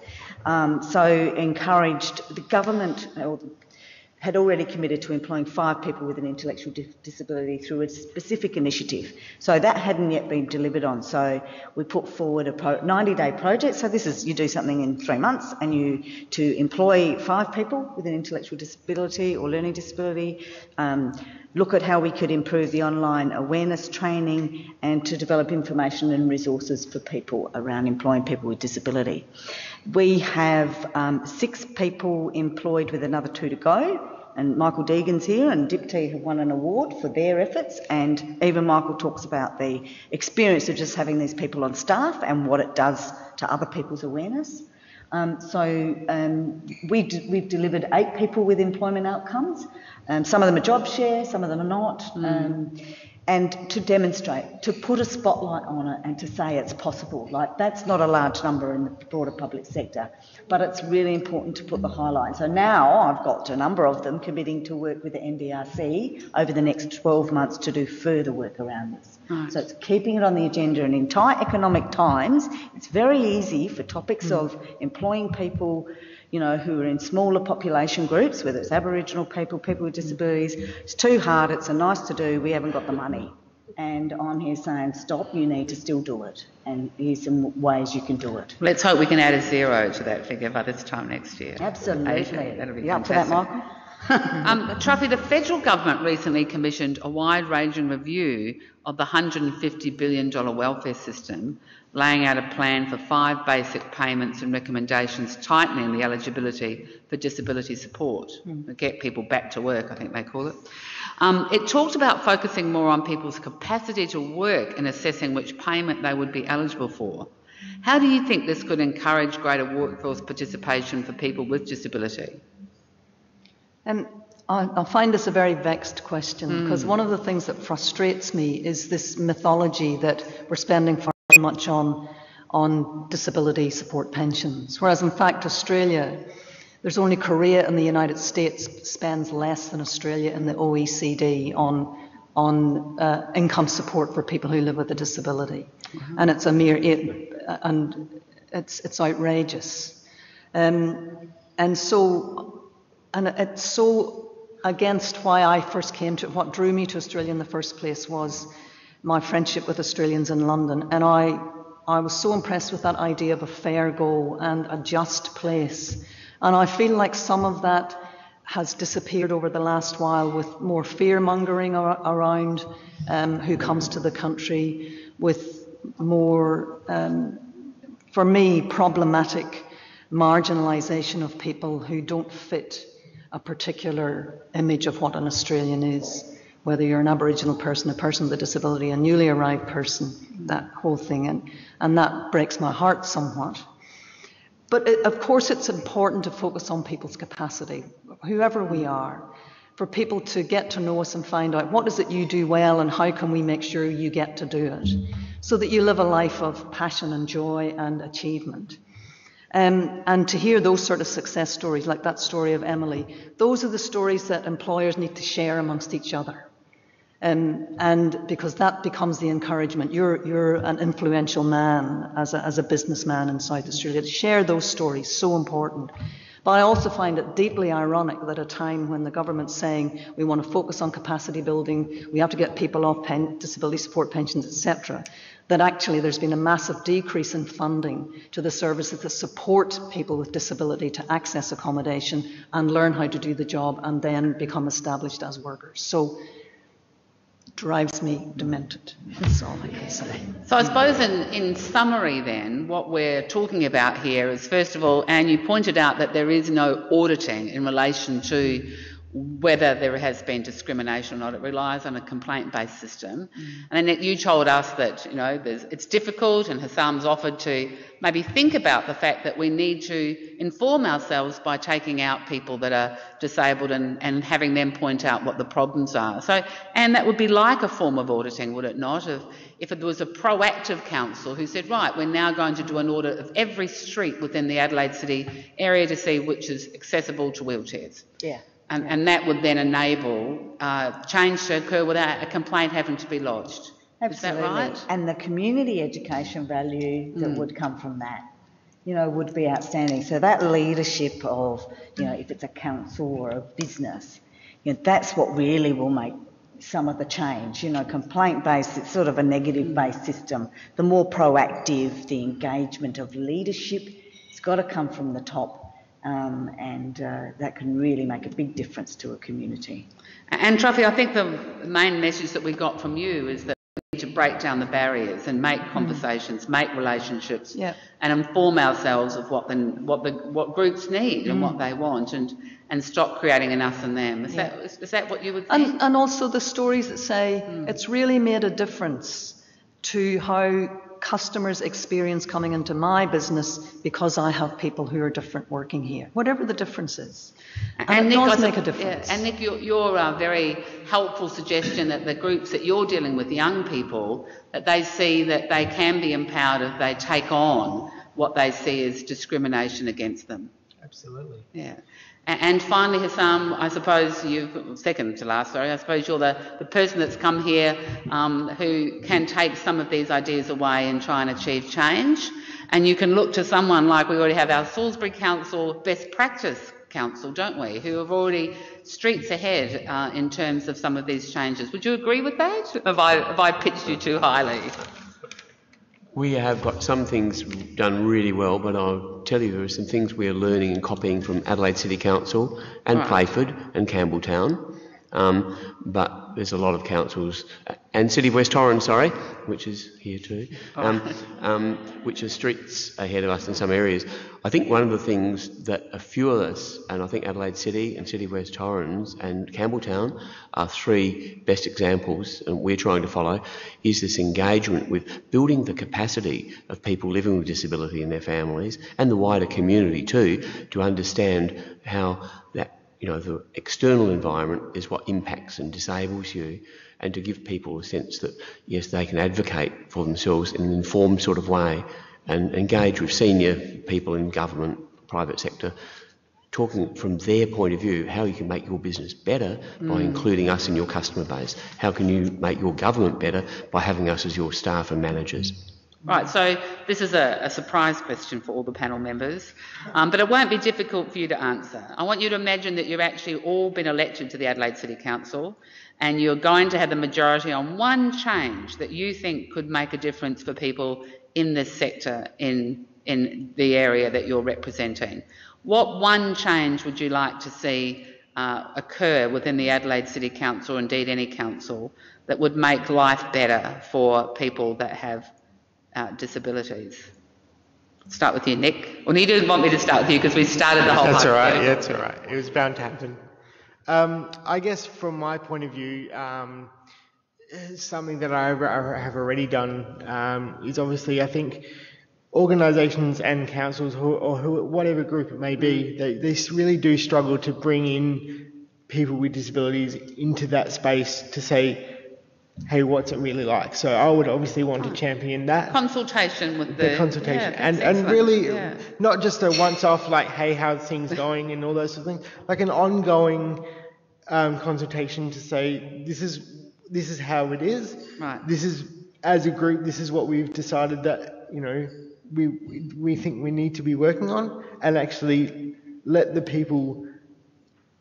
S8: Um, so encouraged the government. Or had already committed to employing five people with an intellectual di- disability through a specific initiative. So that hadn't yet been delivered on. So we put forward a 90-day project. So this is you do something in three months, and you to employ five people with an intellectual disability or learning disability. Um, look at how we could improve the online awareness training and to develop information and resources for people around employing people with disability. We have um, six people employed with another two to go. And Michael Deegan's here, and DPTI have won an award for their efforts. And even Michael talks about the experience of just having these people on staff and what it does to other people's awareness. Um, so um, we we've delivered eight people with employment outcomes. Um, some of them are job share, some of them are not. Um, and to demonstrate, to put a spotlight on it and to say it's possible. Like that's not a large number in the broader public sector, but it's really important to put the highlight. So now I've got a number of them committing to work with the NDRC over the next 12 months to do further work around this. So it's keeping it on the agenda and in tight economic times, it's very easy for topics hmm. of employing people you know, who are in smaller population groups, whether it's Aboriginal people, people with disabilities. It's too hard, it's a nice to do, we haven't got the money. And I'm here saying, stop, you need to still do it. And here's some ways you can do it.
S4: Let's hope we can add a zero to that figure by this time next year.
S8: Absolutely.
S4: Okay, that'll be
S8: you up for that,
S4: fantastic.
S8: Michael?
S4: Um, Truffy, the federal government recently commissioned a wide-ranging review of the $150 billion welfare system, laying out a plan for five basic payments and recommendations tightening the eligibility for disability support. Get people back to work, I think they call it. Um, it talked about focusing more on people's capacity to work and assessing which payment they would be eligible for. How do you think this could encourage greater workforce participation for people with disability?
S5: Um, I, I find this a very vexed question because one of the things that frustrates me is this mythology that we're spending far too much on, on disability support pensions, whereas in fact Australia, there's only Korea and the United States spends less than Australia in the OECD on on uh, income support for people who live with a disability, and it's a mere eight, and it's it's outrageous, um, and so and it's so against why I first came to what drew me to Australia in the first place was my friendship with Australians in London. And I, I was so impressed with that idea of a fair go and a just place. And I feel like some of that has disappeared over the last while with more fear mongering ar- around um, who comes to the country, with more, um, for me, problematic marginalisation of people who don't fit a particular image of what an Australian is, whether you're an Aboriginal person, a person with a disability, a newly arrived person, that whole thing. And, and that breaks my heart somewhat. But it, of course, it's important to focus on people's capacity, whoever we are, for people to get to know us and find out what is it you do well and how can we make sure you get to do it, so that you live a life of passion and joy and achievement. Um, and to hear those sort of success stories, like that story of Emily, those are the stories that employers need to share amongst each other. Um, and because that becomes the encouragement. You're, you're an influential man as a, as a businessman in South Australia. To share those stories, so important. But I also find it deeply ironic that at a time when the government's saying we want to focus on capacity building, we have to get people off pen, disability support pensions, etc., that actually there's been a massive decrease in funding to the services that support people with disability to access accommodation and learn how to do the job and then become established as workers. So drives me demented. That's all I can say.
S4: So I suppose in, in summary then, what we're talking about here is first of all, and you pointed out that there is no auditing in relation to whether there has been discrimination or not. It relies on a complaint-based system. Mm. And then you told us that, you know, it's difficult and Houssam's offered to maybe think about the fact that we need to inform ourselves by taking out people that are disabled and, and having them point out what the problems are. So, and that would be like a form of auditing, would it not? If, if it was a proactive council who said, right, we're now going to do an audit of every street within the Adelaide City area to see which is accessible to wheelchairs.
S8: Yeah.
S4: And, and that would then enable uh, change to occur without a complaint having to be lodged.
S8: Absolutely.
S4: Is that right?
S8: And the community education value that
S4: Mm.
S8: would come from that, you know, would be outstanding. So that leadership of, you know, if it's a council or a business, you know, that's what really will make some of the change. You know, complaint based, it's sort of a negative based system. The more proactive, the engagement of leadership, it's got to come from the top. Um, and uh, that can really make a big difference to a community.
S4: And Truffy, I think the main message that we got from you is that we need to break down the barriers and make conversations, make relationships,
S5: Yeah.
S4: and inform ourselves of what the what the what groups need and what they want, and and stop creating an us and them. Is that is, is that what you would think?
S5: And, and also the stories that say it's really made a difference to how customers experience coming into my business because I have people who are different working here, whatever the difference is. And, it
S4: Nick,
S5: does
S4: I
S5: make a difference.
S4: Yeah, and Nick, your, your uh, very helpful suggestion that the groups that you're dealing with, young people, that they see that they can be empowered if they take on what they see as discrimination against them.
S6: Absolutely.
S4: Yeah. And finally, Houssam, I suppose you, second to last, sorry, I suppose you're the, the person that's come here um, who can take some of these ideas away and try and achieve change. And you can look to someone like we already have our Salisbury Council Best Practice Council, don't we, who have already streets ahead uh, in terms of some of these changes. Would you agree with that? Have I, have I pitched you too highly?
S7: We have got some things done really well, but I'll tell you there are some things we are learning and copying from Adelaide City Council and
S4: Right.
S7: Playford and Campbelltown. Um, but there's a lot of councils, and City of West Torrens, sorry, which is here too, um, um, which are streets ahead of us in some areas. I think one of the things that a few of us, and I think Adelaide City and City of West Torrens and Campbelltown are three best examples, and we're trying to follow, is this engagement with building the capacity of people living with disability and their families, and the wider community too, to understand how that you know, the external environment is what impacts and disables you, and to give people a sense that, yes, they can advocate for themselves in an informed sort of way and engage with senior people in government, private sector, talking from their point of view, how you can make your business better by mm. including us in your customer base. How can you make your government better by having us as your staff and managers?
S4: Right, so this is a, a surprise question for all the panel members, um, but it won't be difficult for you to answer. I want you to imagine that you've actually all been elected to the Adelaide City Council and you're going to have the majority on one change that you think could make a difference for people in this sector in, in the area that you're representing. What one change would you like to see uh, occur within the Adelaide City Council, indeed any council, that would make life better for people that have uh, disabilities. Start with you, Nick. Well, you didn't want me to start with you because we started the whole.
S6: That's all right. Yeah, that's all right. It was bound to happen. Um, I guess from my point of view, um, something that I have already done um, is obviously I think organisations and councils who, or who, whatever group it may be, they, they really do struggle to bring in people with disabilities into that space to say, hey, what's it really like? So I would obviously want to champion that
S4: Consultation with the,
S6: the consultation
S4: Yeah,
S6: and and really
S4: Yeah.
S6: not just a once off like hey how's things going and all those sort of things like an ongoing um, consultation to say this is this is how it is
S4: Right.
S6: this is as a group this is what we've decided that you know we we think we need to be working on and actually let the people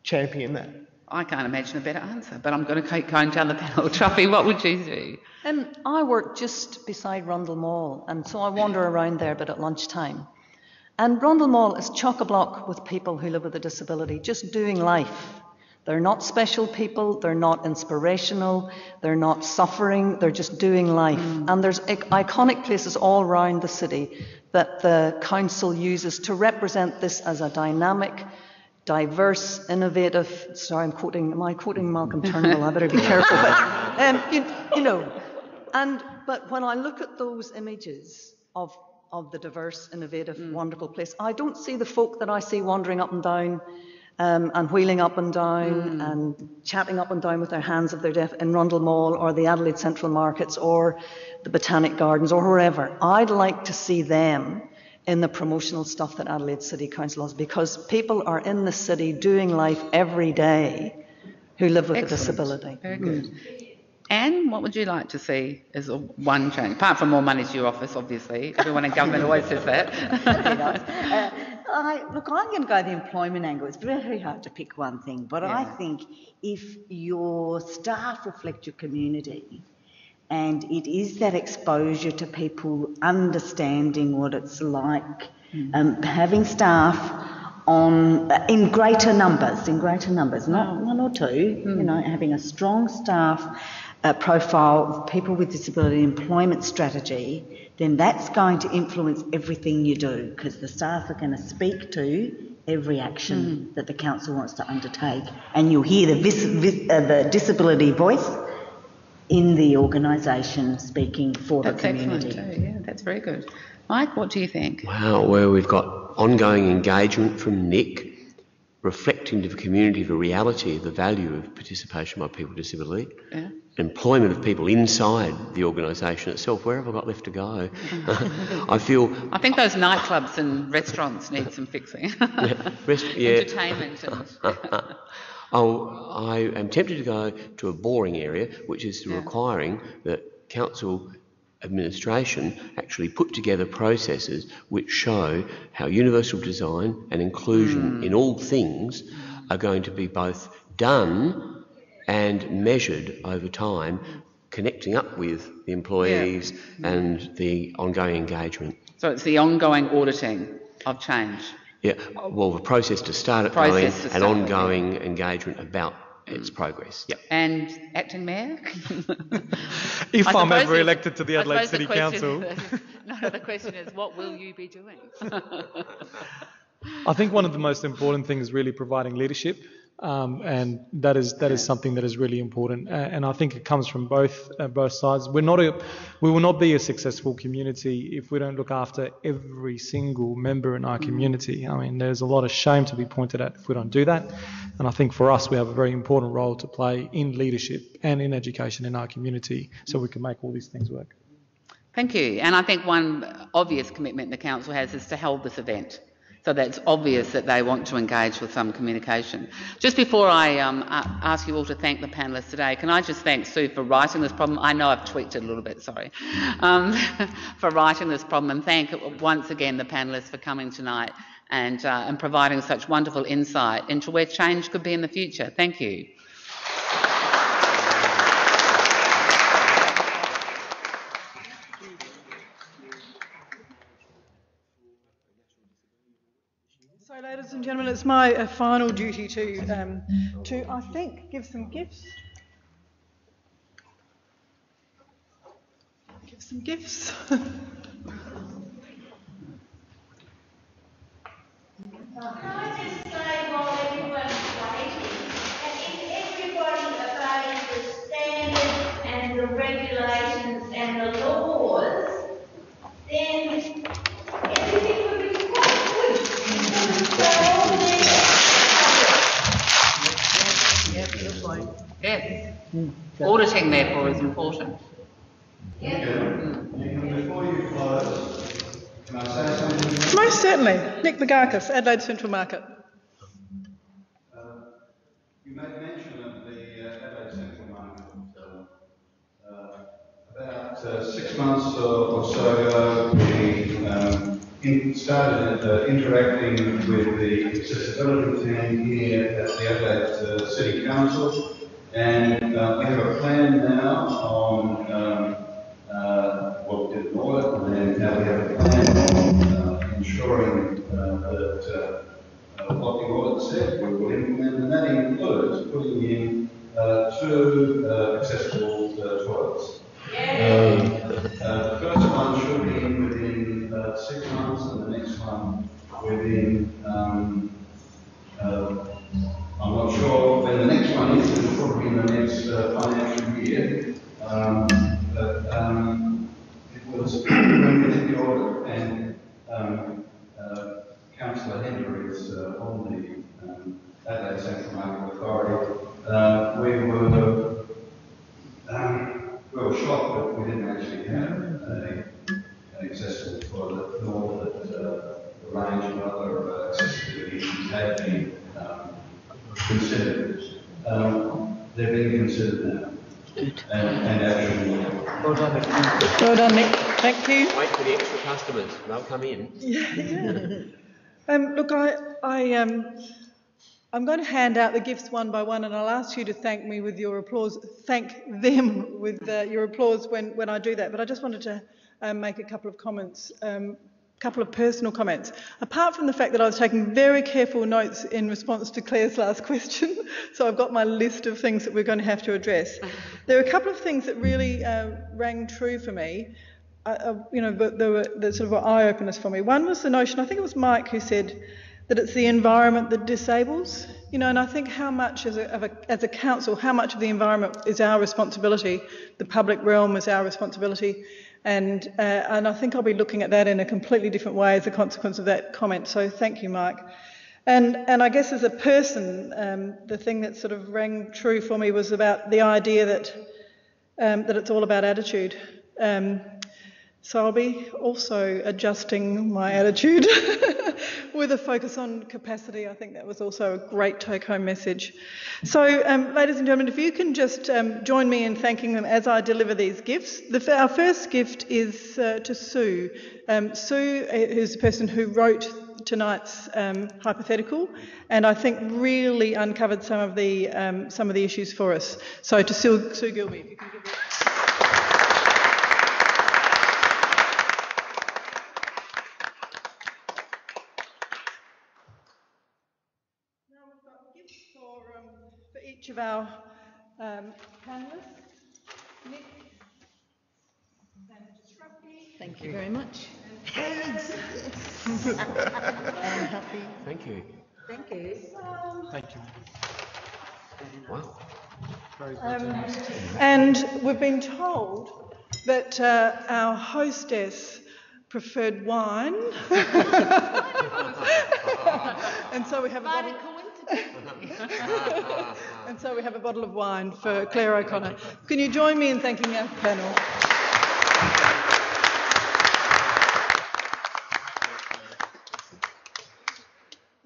S6: champion that
S4: I can't imagine a better answer, but I'm going to keep going down the panel. Truffy, what would you do?
S5: Um, I work just beside Rundle Mall, and so I wander around there, but at lunchtime. And Rundle Mall is chock a block with people who live with a disability, just doing life. They're not special people, they're not inspirational, they're not suffering, they're just doing life. And there's ic- iconic places all around the city that the council uses to represent this as a dynamic, diverse, innovative. Sorry, I'm quoting. Am I quoting Malcolm Turnbull? I better be careful. But um, you, you know, and but when I look at those images of of the diverse, innovative,
S4: Mm.
S5: wonderful place, I don't see the folk that I see wandering up and down. Um, and wheeling up and down
S4: Mm.
S5: and chatting up and down with their hands if they're deaf in Rundle Mall or the Adelaide Central Markets or the Botanic Gardens or wherever. I'd like to see them in the promotional stuff that Adelaide City Council does because people are in the city doing life every day who live with a
S4: Excellent.
S5: disability.
S4: Very good. Anne, what would you like to see as a one change? Apart from more money to your office, obviously. Everyone in government always says that.
S8: Uh, I, look, I'm going to go the employment angle. It's very hard to pick one thing, but I think if your staff reflect your community and it is that exposure to people understanding what it's like, um, having staff on in greater numbers, in greater numbers, not one or two, you know, having a strong staff uh, profile of people with disability employment strategy, then that's going to influence everything you do because the staff are going to speak to every action that the council wants to undertake, and you'll hear the, vis- vis- uh, the disability voice in the organisation speaking for
S4: That's
S8: the
S4: excellent
S8: community.
S4: too. Yeah, that's very good. Mike, what do you think?
S7: Wow, where we've got ongoing engagement from Nick, reflecting to the community the reality of the value of participation by people with disability,
S4: Yeah.
S7: employment of people inside the organisation itself. Where have I got left to go? I feel
S4: I think those nightclubs and restaurants need some fixing.
S7: rest, yeah.
S4: Entertainment and
S7: Oh, I am tempted to go to a boring area, which is requiring that council administration actually put together processes which show how universal design and inclusion hmm. in all things are going to be both done and measured over time, connecting up with the employees and the ongoing engagement.
S4: so it's the ongoing auditing of change.
S7: Yeah, well, the process to start it
S4: Process
S7: going
S4: to
S7: and
S4: start it,
S7: ongoing engagement about its mm. progress. Yep.
S4: And acting mayor?
S3: If
S4: I
S3: I'm ever elected to the Adelaide
S4: suppose the
S3: City
S4: question-
S3: Council,
S4: no, the question is, what will you be doing?
S3: I think one of the most important things is really providing leadership, um, and that is that is something that is really important. And I think it comes from both uh, both sides. We're not a, we will not be a successful community if we don't look after every single member in our community. I mean, there's a lot of shame to be pointed at if we don't do that. And I think for us, we have a very important role to play in leadership and in education in our community, so we can make all these things work.
S4: Thank you. And I think one obvious commitment the council has is to hold this event. So that's obvious that they want to engage with some communication. Just before I um, ask you all to thank the panellists today, can I just thank Sue for writing this problem? I know I've tweaked it a little bit, sorry, um, for writing this problem, and thank once again the panellists for coming tonight and, uh, and providing such wonderful insight into where change could be in the future. Thank you.
S1: So, ladies gentlemen, it's my uh, final duty to, um, to, I think, give some gifts. Give some gifts.
S9: Can I just say while everyone's waiting, that if everybody obeys the standards and the regulations and the laws, then everything will be quite good. Because they're all there.
S4: Yes. Auditing, therefore, is important.
S10: Before you close, can I say something?
S1: Most certainly. Nick Begakis, Adelaide Central Market.
S10: You made mention of the uh, Adelaide Central Market. Uh, About uh, six months or or so ago, we um, in- started uh, interacting with the accessibility team here at the Adelaide uh, City Council. And uh, we have a plan now on, um, uh, well, we did an audit, and then now we have a plan on uh, ensuring uh, that uh, uh, what the audit said we will implement, and that includes putting in two accessible voor iets, dus ook in
S1: de. I'm going to hand out the gifts one by one, and I'll ask you to thank me with your applause. Thank them with uh, your applause when, when I do that. But I just wanted to um, make a couple of comments, um, a couple of personal comments. Apart from the fact that I was taking very careful notes in response to Claire's last question, so I've got my list of things that we're going to have to address. There are a couple of things that really uh, rang true for me uh, uh, you know, but there were sort of eye openers for me. One was the notion, I think it was Mike who said that it's the environment that disables, you know, and I think how much as a, of a, as a council, how much of the environment is our responsibility, the public realm is our responsibility, and uh, and I think I'll be looking at that in a completely different way as a consequence of that comment. So thank you, Mike. And and I guess as a person, um, the thing that sort of rang true for me was about the idea that um, that it's all about attitude. Um, so I'll be also adjusting my attitude with a focus on capacity. I think that was also a great take home message. So, um, ladies and gentlemen, if you can just um, join me in thanking them as I deliver these gifts. The, our first gift is uh, to Sue. Um, Sue is the person who wrote tonight's um, hypothetical, and I think really uncovered some of the um, some of the issues for us. So, to Sue, Sue Gilby, if you can give. Now we've got gifts for, um, for each of our um, panellists. Nick.
S5: Thank you very much.
S7: Thank you.
S5: Thank you.
S3: Thank you.
S7: Wow.
S1: Um, and we've been told that uh, our hostess preferred wine. and so we have a bottle. And so we have a bottle of wine for Claire O'Connor. Can you join me in thanking our panel?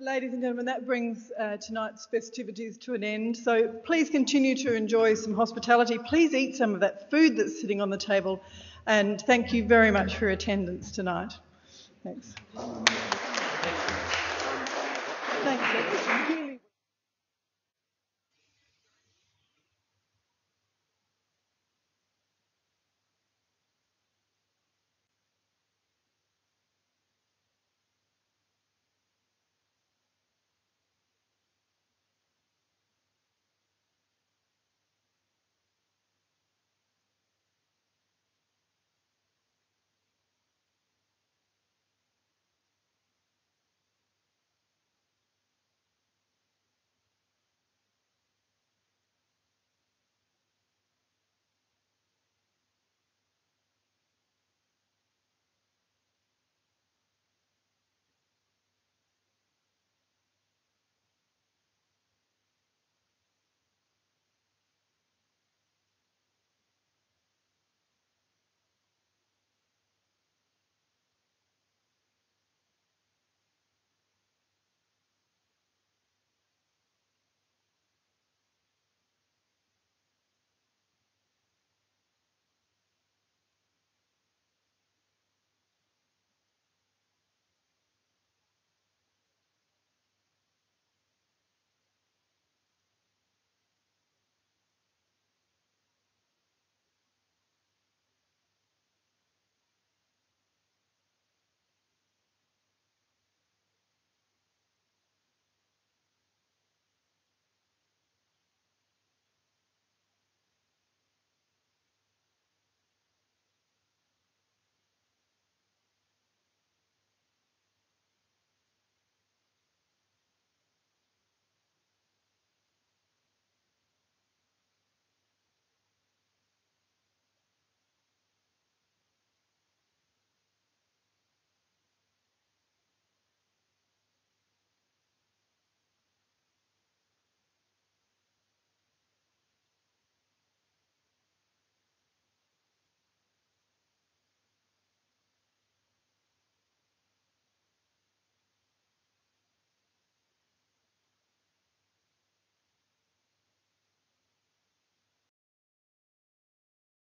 S1: Ladies and gentlemen, that brings uh, tonight's festivities to an end. So please continue to enjoy some hospitality. Please eat some of that food that's sitting on the table. And thank you very much for your attendance tonight. Thanks. Thanks.